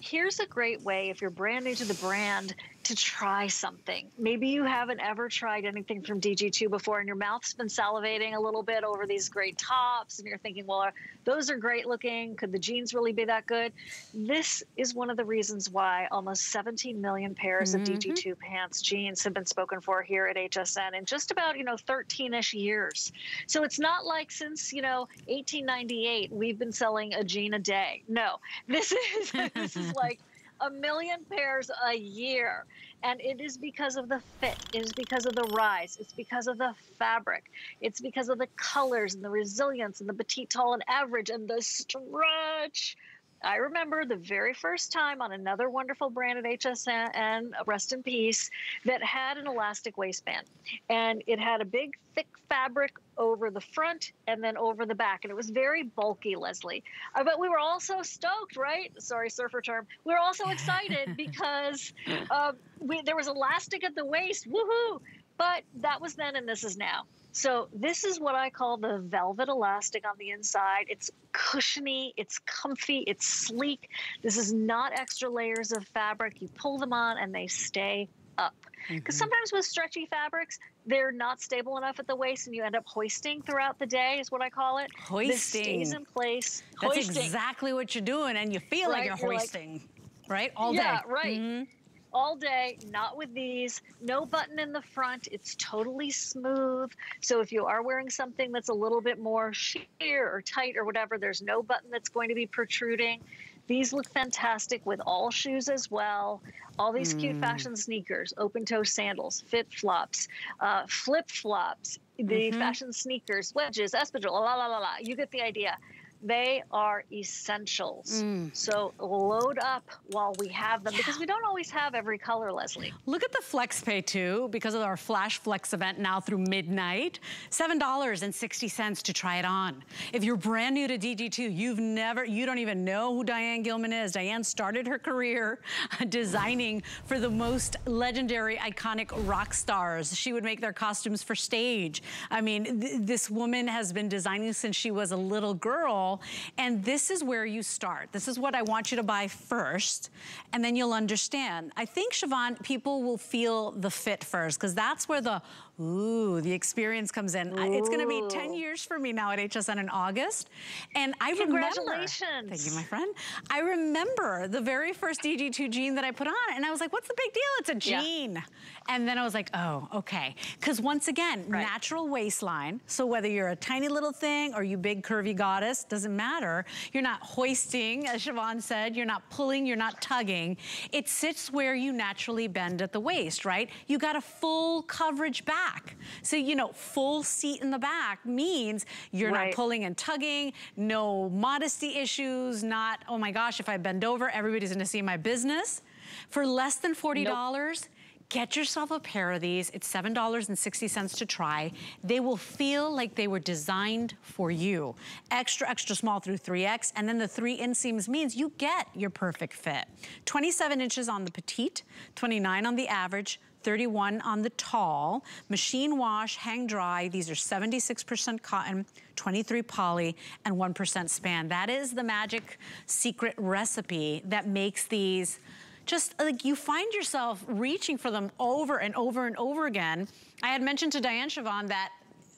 here's a great way if you're brand new to the brand to try something. Maybe you haven't ever tried anything from DG2 before and your mouth's been salivating a little bit over these great tops and you're thinking, well, those are great looking. Could the jeans really be that good? This is one of the reasons why almost 17 million pairs mm-hmm. of DG2 pants jeans have been spoken for here at HSN in just about, you know, 13-ish years. So it's not like since, you know, 1898 we've been selling a jean a day. No. This is this is like a million pairs a year. And it is because of the fit. It is because of the rise. It's because of the fabric. It's because of the colors and the resilience and the petite, tall, and average and the stretch. I remember the very first time on another wonderful brand at HSN, rest in peace, that had an elastic waistband. And it had a big, thick fabric over the front and then over the back. And it was very bulky, Lesley. Uh, but we were all so stoked, right? Sorry, surfer term. We were also excited because uh, we, there was elastic at the waist. Woohoo! But that was then and this is now. So this is what I call the velvet elastic on the inside. It's cushiony, it's comfy, it's sleek. This is not extra layers of fabric. You pull them on and they stay up. Because mm-hmm. sometimes with stretchy fabrics, they're not stable enough at the waist and you end up hoisting throughout the day is what I call it.
Hoisting.
This stays in place.
That's hoisting. exactly what you're doing and you feel right? like you're, you're hoisting. Like, right? All
yeah,
day.
Yeah, right. Mm-hmm all day, not with these. No button in the front. It's totally smooth. So if you are wearing something that's a little bit more sheer or tight or whatever, there's no button that's going to be protruding. These look fantastic with all shoes as well. All these mm. cute fashion sneakers, open toe sandals, FitFlops, uh, flip flops, the mm-hmm. fashion sneakers, wedges, espadrille, la la la la. You get the idea. They are essentials. Mm. So load up while we have them yeah. because we don't always have every color, Lesley.
Look at the flex pay too because of our flash flex event now through midnight. $7.60 to try it on. If you're brand new to DG2, you've never, you don't even know who Diane Gilman is. Diane started her career designing for the most legendary, iconic rock stars. She would make their costumes for stage. I mean, th this woman has been designing since she was a little girl and this is where you start. This is what I want you to buy first, and then you'll understand. I think, Shivan, people will feel the fit first, because that's where the Ooh, the experience comes in. Ooh. It's gonna be 10 years for me now at HSN in August. And I
Congratulations.
remember, thank you, my friend. I remember the very first DG2 jean that I put on and I was like, what's the big deal? It's a jean. Yeah. And then I was like, oh, okay. Because once again, right. natural waistline. So whether you're a tiny little thing or you big curvy goddess, doesn't matter. You're not hoisting, as Shivan said, you're not pulling, you're not tugging. It sits where you naturally bend at the waist, right? You got a full coverage back back. So, you know, full seat in the back means you're right. not pulling and tugging, no modesty issues, not, oh my gosh, if I bend over, everybody's gonna see my business. For less than $40, nope. Get yourself a pair of these. It's $7.60 to try. They will feel like they were designed for you. Extra, extra small through 3X. And then the three inseams means you get your perfect fit. 27 inches on the petite, 29 on the average, 31 on the tall, machine wash, hang dry. These are 76% cotton, 23 poly, and 1% span. That is the magic secret recipe that makes these just like you find yourself reaching for them over and over and over again. I had mentioned to Diane Shivan that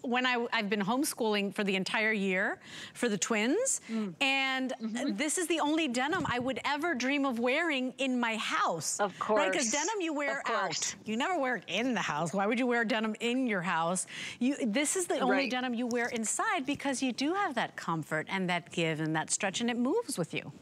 when I, have been homeschooling for the entire year for the twins. Mm. And mm -hmm. this is the only denim I would ever dream of wearing in my house.
Of course.
Right, because denim you wear out. You never wear it in the house. Why would you wear denim in your house? You, this is the only right. denim you wear inside because you do have that comfort and that give and that stretch and it moves with you.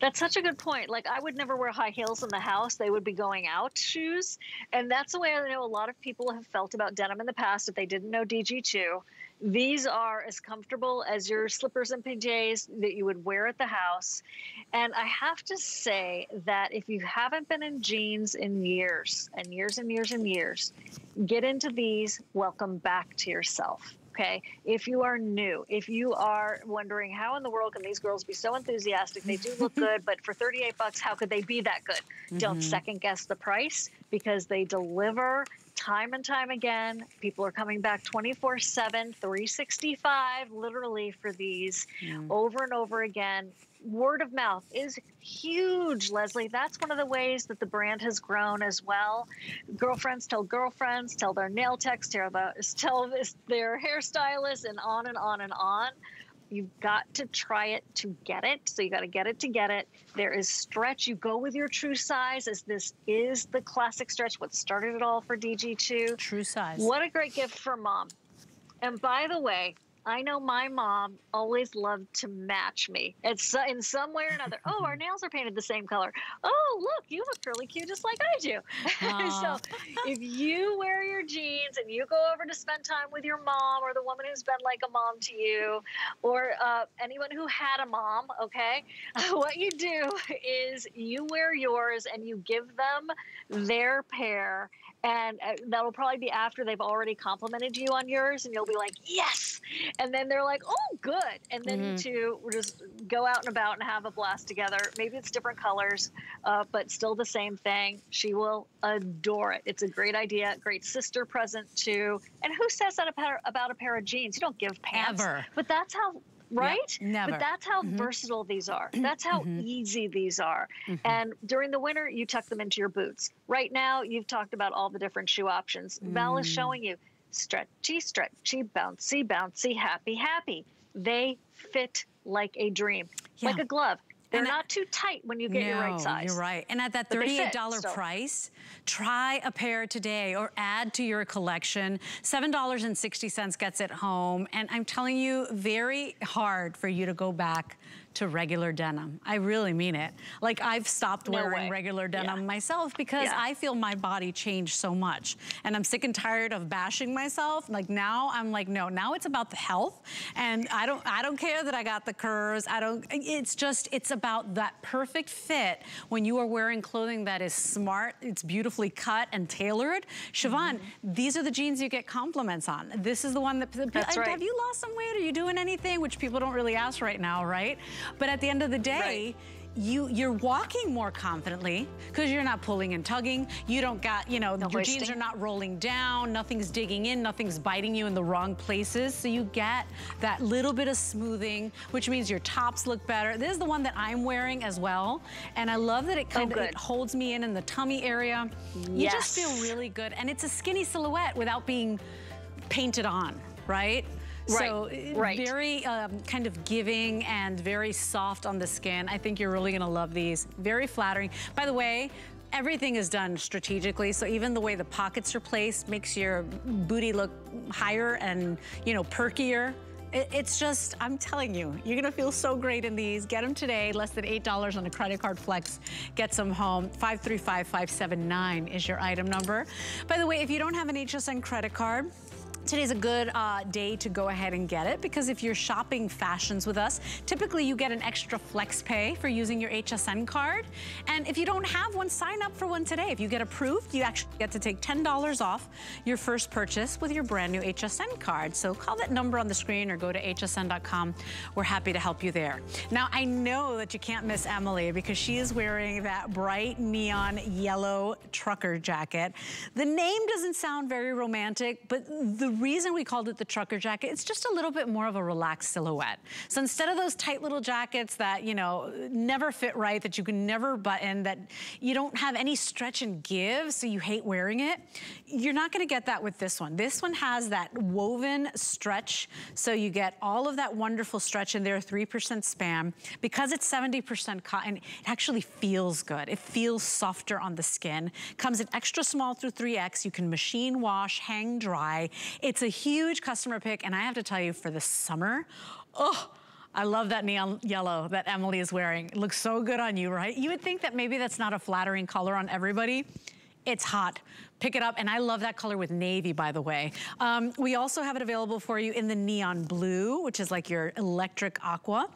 That's such a good point. Like I would never wear high heels in the house. They would be going out shoes. And that's the way I know a lot of people have felt about denim in the past if they didn't know DG2. These are as comfortable as your slippers and PJs that you would wear at the house. And I have to say that if you haven't been in jeans in years and years and years and years, get into these, welcome back to yourself okay? If you are new, if you are wondering how in the world can these girls be so enthusiastic? They do look good, but for 38 bucks, how could they be that good? Mm-hmm. Don't second guess the price because they deliver time and time again. People are coming back 24 7, 365, literally for these mm. over and over again. Word of mouth is huge, Lesley. That's one of the ways that the brand has grown as well. Girlfriends tell girlfriends, tell their nail techs, tell, the, tell their hairstylists, and on and on and on. You've got to try it to get it. So you got to get it to get it. There is stretch. You go with your true size, as this is the classic stretch, what started it all for DG2.
True size.
What a great gift for mom. And by the way, I know my mom always loved to match me. It's in some way or another. oh, our nails are painted the same color. Oh, look, you look really cute, just like I do. so if you wear your jeans and you go over to spend time with your mom or the woman who's been like a mom to you, or uh, anyone who had a mom, okay, what you do is you wear yours and you give them their pair and uh, that'll probably be after they've already complimented you on yours and you'll be like yes! And then they're like oh good! And then mm-hmm. to just go out and about and have a blast together. Maybe it's different colors uh, but still the same thing. She will adore it. It's a great idea great sister present too. And who says that about a pair of jeans? You don't give pants.
Ever.
but that's how right?
never.
But that's how mm-hmm. versatile these are. That's how mm-hmm. easy these are. Mm-hmm. And during the winter, you tuck them into your boots. Right now, you've talked about all the different shoe options. Mm. Val is mm. showing you stretchy, stretchy, bouncy, bouncy, happy, happy. They fit like a dream, yeah. like a glove. They're and not too tight when you get
no,
your right size.
You're right. And at that $38 fit, so. price, try a pair today or add to your collection. $7.60 gets it home. And I'm telling you, very hard for you to go back to regular denim. I really mean it. Like I've stopped no wearing way. regular denim yeah. myself because yeah. I feel my body changed so much. And I'm sick and tired of bashing myself. Like now I'm like, no, now it's about the health. And I don't I don't care that I got the curves. I don't it's just it's about that perfect fit when you are wearing clothing that is smart, it's beautifully cut and tailored. Shivan, mm -hmm. these are the jeans you get compliments on. This is the one that
That's right.
have you lost some weight? Are you doing anything? Which people don't really ask right now, right? But at the end of the day, right. you you're walking more confidently because you're not pulling and tugging. You don't got you know no your jeans are not rolling down. Nothing's digging in. Nothing's biting you in the wrong places. So you get that little bit of smoothing which means your tops look better. This is the one that i'm wearing as well. And i love that it oh, kind oh, of it holds me in in the tummy area.
Yes.
you just feel really good. And it's a skinny silhouette without being painted on right
Right,
so
right.
very um, kind of giving and very soft on the skin. I think you're really gonna love these. Very flattering. By the way, everything is done strategically. So even the way the pockets are placed makes your booty look higher and, you know, perkier. It's just, I'm telling you, you're gonna feel so great in these. Get them today, less than $8 on a credit card flex. Get some home. 535579 is your item number. By the way, if you don't have an HSN credit card, Today's a good uh, day to go ahead and get it because if you're shopping fashions with us, typically you get an extra flex pay for using your HSN card. And if you don't have one, sign up for one today. If you get approved, you actually get to take $10 off your first purchase with your brand new HSN card. So call that number on the screen or go to hsn.com. We're happy to help you there. Now, I know that you can't miss Emily because she is wearing that bright neon yellow trucker jacket. The name doesn't sound very romantic, but the reason we called it the trucker jacket, it's just a little bit more of a relaxed silhouette. So instead of those tight little jackets that, you know, never fit right, that you can never button, that you don't have any stretch and give, so you hate wearing it, you're not gonna get that with this one. This one has that woven stretch, so you get all of that wonderful stretch in there, 3% span. Because it's 70% cotton, it actually feels good. It feels softer on the skin. Comes in extra small through 3X. You can machine wash, hang dry. It's a huge customer pick, and I have to tell you, for the summer, oh, I love that neon yellow that Emily is wearing. It looks so good on you, right? You would think that maybe that's not a flattering color on everybody. It's hot. Pick it up, and I love that color with navy, by the way. Um, we also have it available for you in the neon blue, which is like your electric aqua.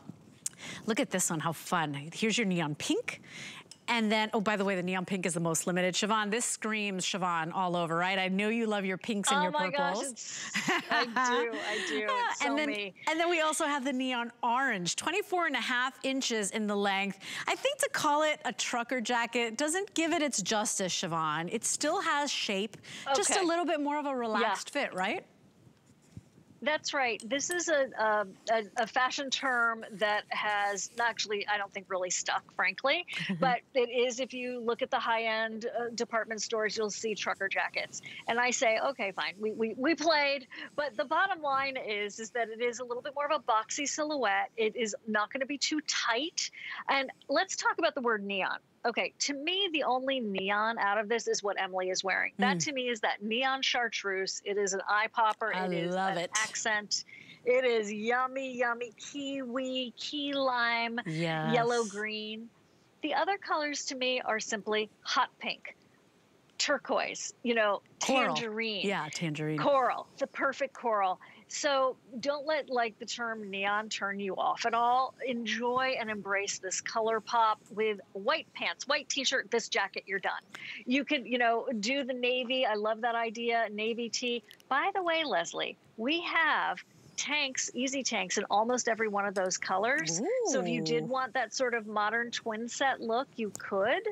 Look at this one, how fun. Here's your neon pink, And then, oh, by the way, the neon pink is the most limited. Shivan, this screams Shivan all over, right? I know you love your pinks and
oh
your purples.
Oh my Gosh, I do, I do. It's
and
so
then,
me.
And then we also have the neon orange, 24 and a half inches in the length. I think to call it a trucker jacket doesn't give it its justice, Shivan. It still has shape, okay. just a little bit more of a relaxed yeah. fit, right?
That's right. This is a, a, a, fashion term that has actually, I don't think, really stuck, frankly. but it is, if you look at the high end uh, department stores, you'll see trucker jackets. And I say, okay, fine, we, we, we played. But the bottom line is, is that it is a little bit more of a boxy silhouette. It is not going to be too tight. And let's talk about the word neon okay, to me, the only neon out of this is what Emily is wearing. Mm. That to me is that neon chartreuse. It is an eye popper.
I
it is
love
an
it.
accent. It is yummy, yummy kiwi, key lime,
yes.
yellow green. The other colors to me are simply hot pink, turquoise, you know,
coral.
tangerine.
Yeah, tangerine.
Coral, the perfect coral. So don't let like the term neon turn you off at all. Enjoy and embrace this color pop with white pants, white t-shirt, this jacket, you're done. You could, you know, do the navy. I love that idea, navy tee. By the way, Lesley, we have tanks, easy tanks in almost every one of those colors. Ooh. So if you did want that sort of modern twin set look, you could.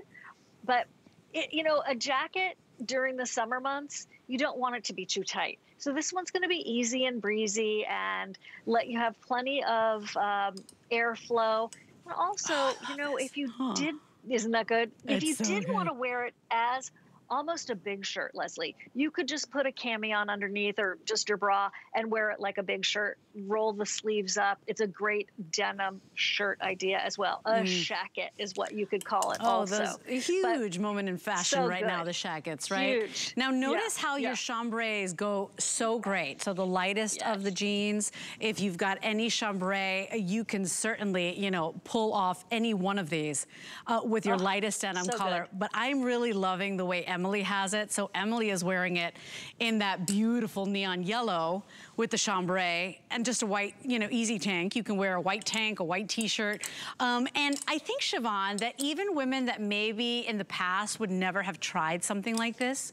But, it, you know, a jacket during the summer months, you don't want it to be too tight. So this one's going to be easy and breezy and let you have plenty of um, airflow. And also, oh, you know, if you huh. did, isn't that good? If you so did want to wear it as almost a big shirt, Lesley. You could just put a cami on underneath or just your bra and wear it like a big shirt. Roll the sleeves up. It's a great denim shirt idea as well. A mm. shacket is what you could call it.
Oh,
also.
those huge but moment in fashion
so
right
good.
now. The shackets, right?
Huge.
Now notice
yeah.
how
yeah.
your chambrays go so great. So the lightest
yes.
of the jeans. If you've got any chambray, you can certainly, you know, pull off any one of these uh, with your oh, lightest denim
so
color.
Good.
But I'm really loving the way Emily has it. So Emily is wearing it in that beautiful neon yellow with the chambray and just a white, you know, easy tank. You can wear a white tank, a white t-shirt. Um, and I think, Shivan, that even women that maybe in the past would never have tried something like this,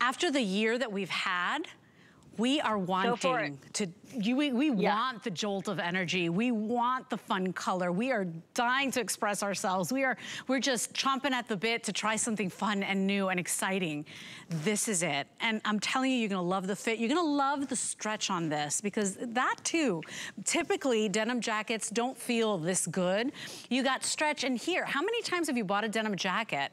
after the year that we've had, we are wanting to, you, we, we yeah. want the jolt of energy. We want the fun color. We are dying to express ourselves. We are, we're just chomping at the bit to try something fun and new and exciting. This is it. And I'm telling you, you're gonna love the fit. You're gonna love the stretch on this because that too, typically denim jackets don't feel this good. You got stretch in here. How many times have you bought a denim jacket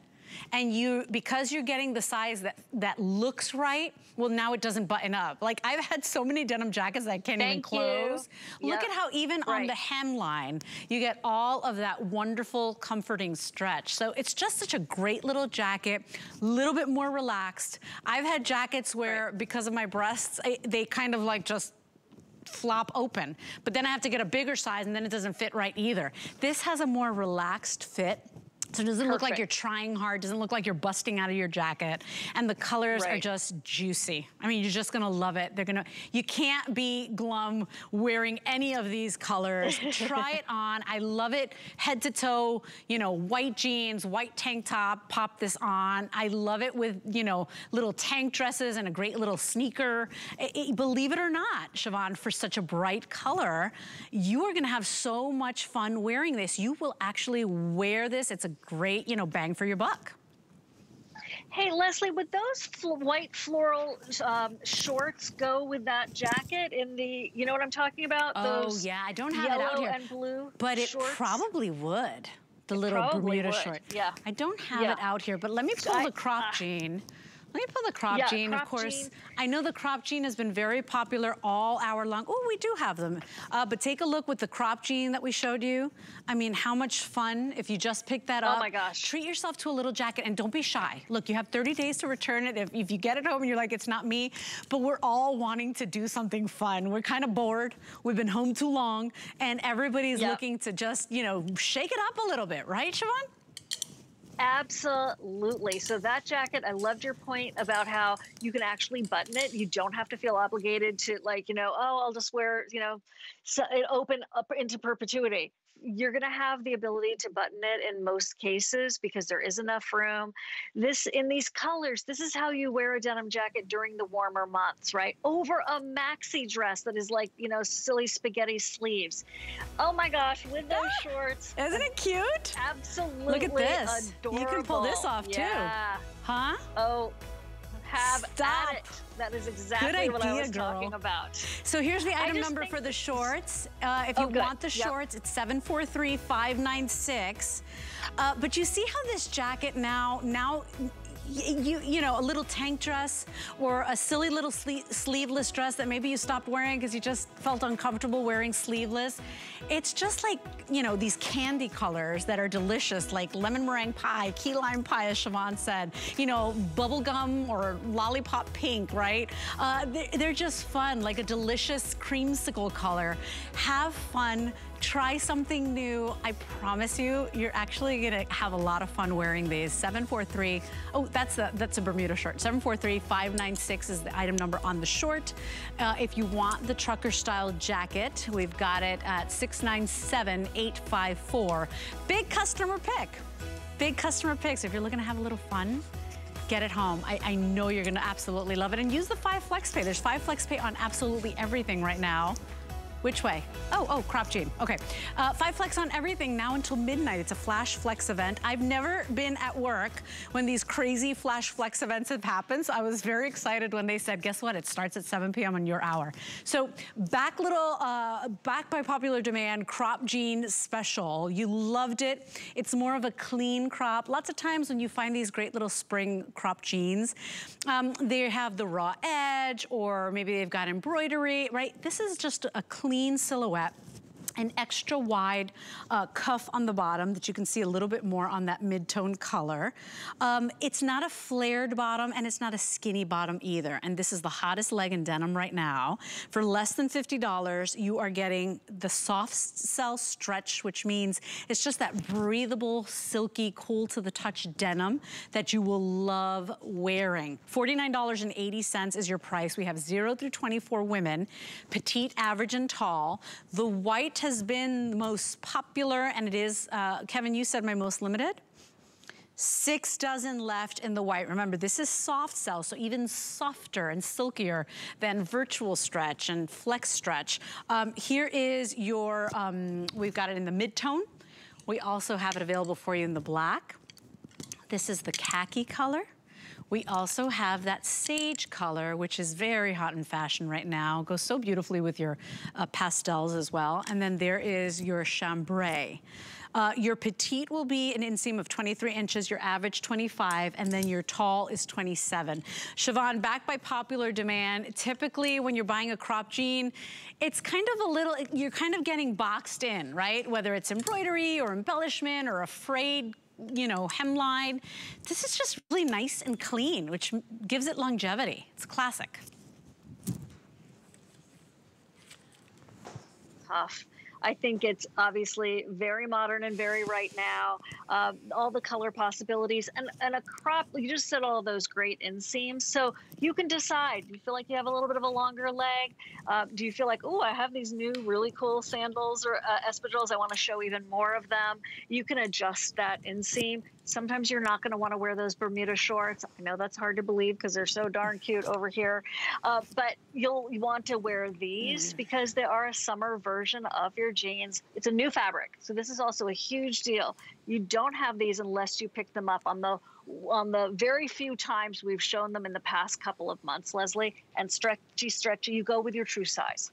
and you, because you're getting the size that, that looks right, well, now it doesn't button up. Like I've had so many denim jackets that I can't
Thank
even close.
You.
Look
yep.
at how even
right.
on the hemline, you get all of that wonderful, comforting stretch. So it's just such a great little jacket, a little bit more relaxed. I've had jackets where, right. because of my breasts, I, they kind of like just flop open. But then I have to get a bigger size and then it doesn't fit right either. This has a more relaxed fit. So it doesn't Perfect. look like you're trying hard, doesn't look like you're busting out of your jacket. And the colors right. are just juicy. I mean, you're just gonna love it. They're gonna, you can't be glum wearing any of these colors. Try it on. I love it head to toe, you know, white jeans, white tank top, pop this on. I love it with, you know, little tank dresses and a great little sneaker. It, it, believe it or not, Shivan, for such a bright color, you are gonna have so much fun wearing this. You will actually wear this. It's a great, you know, bang for your buck.
Hey, Lesley, would those fl white floral um, shorts go with that jacket in the, you know what I'm talking about?
Oh,
those
yeah, I don't have it out here.
and blue
But it probably would. The
it
little Bermuda
would.
short.
Yeah.
I don't have
yeah.
it out here, but let me pull
I,
the crop
uh,
jean. Let me pull the crop
yeah,
jean,
crop
of course.
Jean.
I know the crop jean has been very popular all hour long. Oh, we do have them. Uh, but take a look with the crop jean that we showed you. I mean, how much fun if you just pick that up.
Oh my gosh.
Treat yourself to a little jacket and don't be shy. Look, you have 30 days to return it. If, if you get it home and you're like, it's not me, but we're all wanting to do something fun. We're kind of bored. We've been home too long and everybody's yep. looking to just, you know, shake it up a little bit, right, Shivan?
Absolutely. So that jacket, I loved your point about how you can actually button it. You don't have to feel obligated to like, you know, oh, I'll just wear, you know, so it open up into perpetuity. You're going to have the ability to button it in most cases because there is enough room. This in these colors, this is how you wear a denim jacket during the warmer months, right? Over a maxi dress that is like, you know, silly spaghetti sleeves. Oh my gosh, with those ah, shorts.
Isn't it cute?
Absolutely
Look at this.
Adorable.
You can pull this off
yeah.
too. Huh?
Oh, have
Stop.
at it. That is exactly
idea,
what I was
girl.
talking about.
So here's the item number for the shorts. Uh, if you
oh,
want the
yep.
shorts, it's 743596. Uh, but you see how this jacket now, now you, you know, a little tank dress or a silly little sle sleeveless dress that maybe you stopped wearing because you just felt uncomfortable wearing sleeveless. It's just like, you know, these candy colors that are delicious, like lemon meringue pie, key lime pie, as Shivan said, you know, bubblegum or lollipop pink, right? Uh, they're just fun, like a delicious creamsicle color. Have fun, Try something new. I promise you, you're actually gonna have a lot of fun wearing these. 743, oh, that's a, that's a Bermuda short. 743-596 is the item number on the short. Uh, if you want the trucker style jacket, we've got it at 697-854. Big customer pick. Big customer picks. If you're looking to have a little fun, get it home. I, I, know you're gonna absolutely love it. And use the 5 Flex Pay. There's 5 Flex Pay on absolutely everything right now. Which way? Oh, oh, crop jean. Okay. Uh, five flex on everything now until midnight. It's a flash flex event. I've never been at work when these crazy flash flex events have happened. So I was very excited when they said, guess what? It starts at 7 p.m. on your hour. So back little, uh, back by popular demand, crop jean special. You loved it. It's more of a clean crop. Lots of times when you find these great little spring crop jeans, um, they have the raw edge or maybe they've got embroidery, right? This is just a clean clean silhouette an extra wide uh, cuff on the bottom that you can see a little bit more on that mid-tone color. Um, it's not a flared bottom and it's not a skinny bottom either. And this is the hottest leg in denim right now. For less than $50, you are getting the soft cell stretch, which means it's just that breathable, silky, cool to the touch denim that you will love wearing. $49.80 is your price. We have zero through 24 women, petite, average, and tall. The white has been the most popular, and it is, uh, Kevin, you said my most limited? Six dozen left in the white. Remember, this is soft cell, so even softer and silkier than virtual stretch and flex stretch. Um, here is your, um, we've got it in the mid-tone. We also have it available for you in the black. This is the khaki color. We also have that sage color, which is very hot in fashion right now. Goes so beautifully with your uh, pastels as well. And then there is your chambray. Uh, your petite will be an inseam of 23 inches, your average 25, and then your tall is 27. Shivan, back by popular demand, typically when you're buying a crop jean, it's kind of a little, you're kind of getting boxed in, right? Whether it's embroidery or embellishment or a frayed you know, hemline. This is just really nice and clean, which gives it longevity. It's classic.
Tough. I think it's obviously very modern and very right now. Uh, all the color possibilities and, and a crop, you just said all those great inseams. So you can decide. Do you feel like you have a little bit of a longer leg? Uh, do you feel like, oh, I have these new really cool sandals or uh, espadrilles. I want to show even more of them. You can adjust that inseam. Sometimes you're not going to want to wear those Bermuda shorts. I know that's hard to believe because they're so darn cute over here. Uh, but you'll want to wear these mm. because they are a summer version of your jeans. It's a new fabric. So this is also a huge deal. You don't have these unless you pick them up on the on the very few times we've shown them in the past couple of months, Lesley, and stretchy, stretchy, you go with your true size.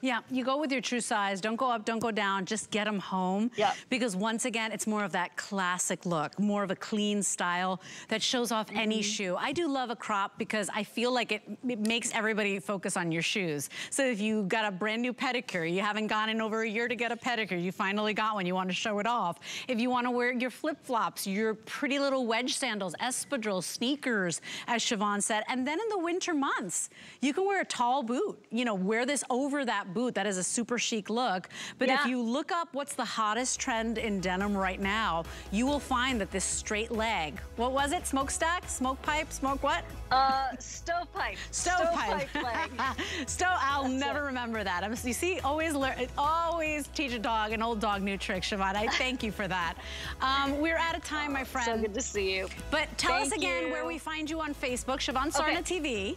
Yeah, you go with your true size. Don't go up, don't go down. Just get them home.
Yeah.
Because once again, it's more of that classic look, more of a clean style that shows off mm -hmm. any mm-hmm. shoe. I do love a crop because I feel like it, it makes everybody focus on your shoes. So if you got a brand new pedicure, you haven't gone in over a year to get a pedicure, you finally got one, you want to show it off. If you want to wear your flip-flops, your pretty little wedge sandals, espadrilles, sneakers, as Shivan said, and then in the winter months, you can wear a tall boot. You know, wear this over that that boot. That is a super chic look. But yeah. if you look up what's the hottest trend in denim right now, you will find that this straight leg, what was it? Smokestack? Smoke pipe? Smoke what?
Uh, stovepipe.
Stovepipe. Stovepipe. Stove, I'll That's never it. remember that. I'm, you see, always learn, always teach a dog an old dog new trick, Shivan. I thank you for that. Um, we're out of time, my friend.
So good to see you.
But tell thank us again you. where we find you on Facebook, Shivan Sarna okay. TV.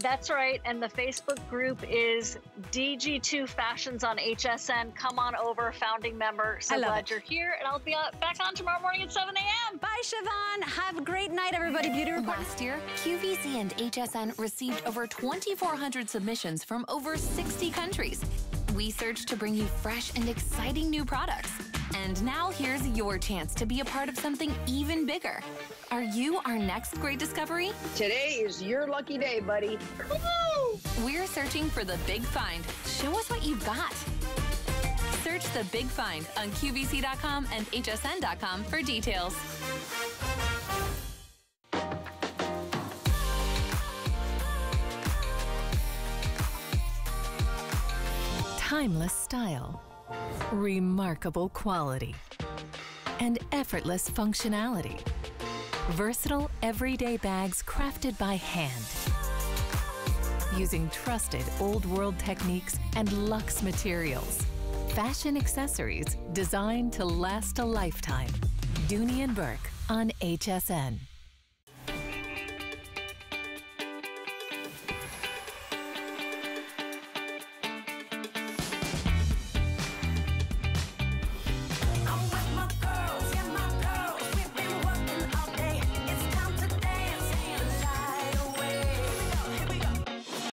That's right. And the Facebook group is DG2 Fashions on HSN. Come on over, founding member. So glad it. you're here. And I'll be uh, back on tomorrow morning at 7 a.m.
Bye, Shivan. Have a great night, everybody. Beauty Report.
Last year, QVC and HSN received over 2,400 submissions from over 60 countries. We searched to bring you fresh and exciting new products. And now here's your chance to be a part of something even bigger. Are you our next great discovery?
Today is your lucky day, buddy.
We're searching for the big find. Show us what you've got. Search the big find on QVC.com and HSN.com for details. Timeless style, remarkable quality, and effortless functionality. Versatile, everyday bags crafted by hand. Using trusted old world techniques and luxe materials. Fashion accessories designed to last a lifetime. Dooney and Bourke on HSN.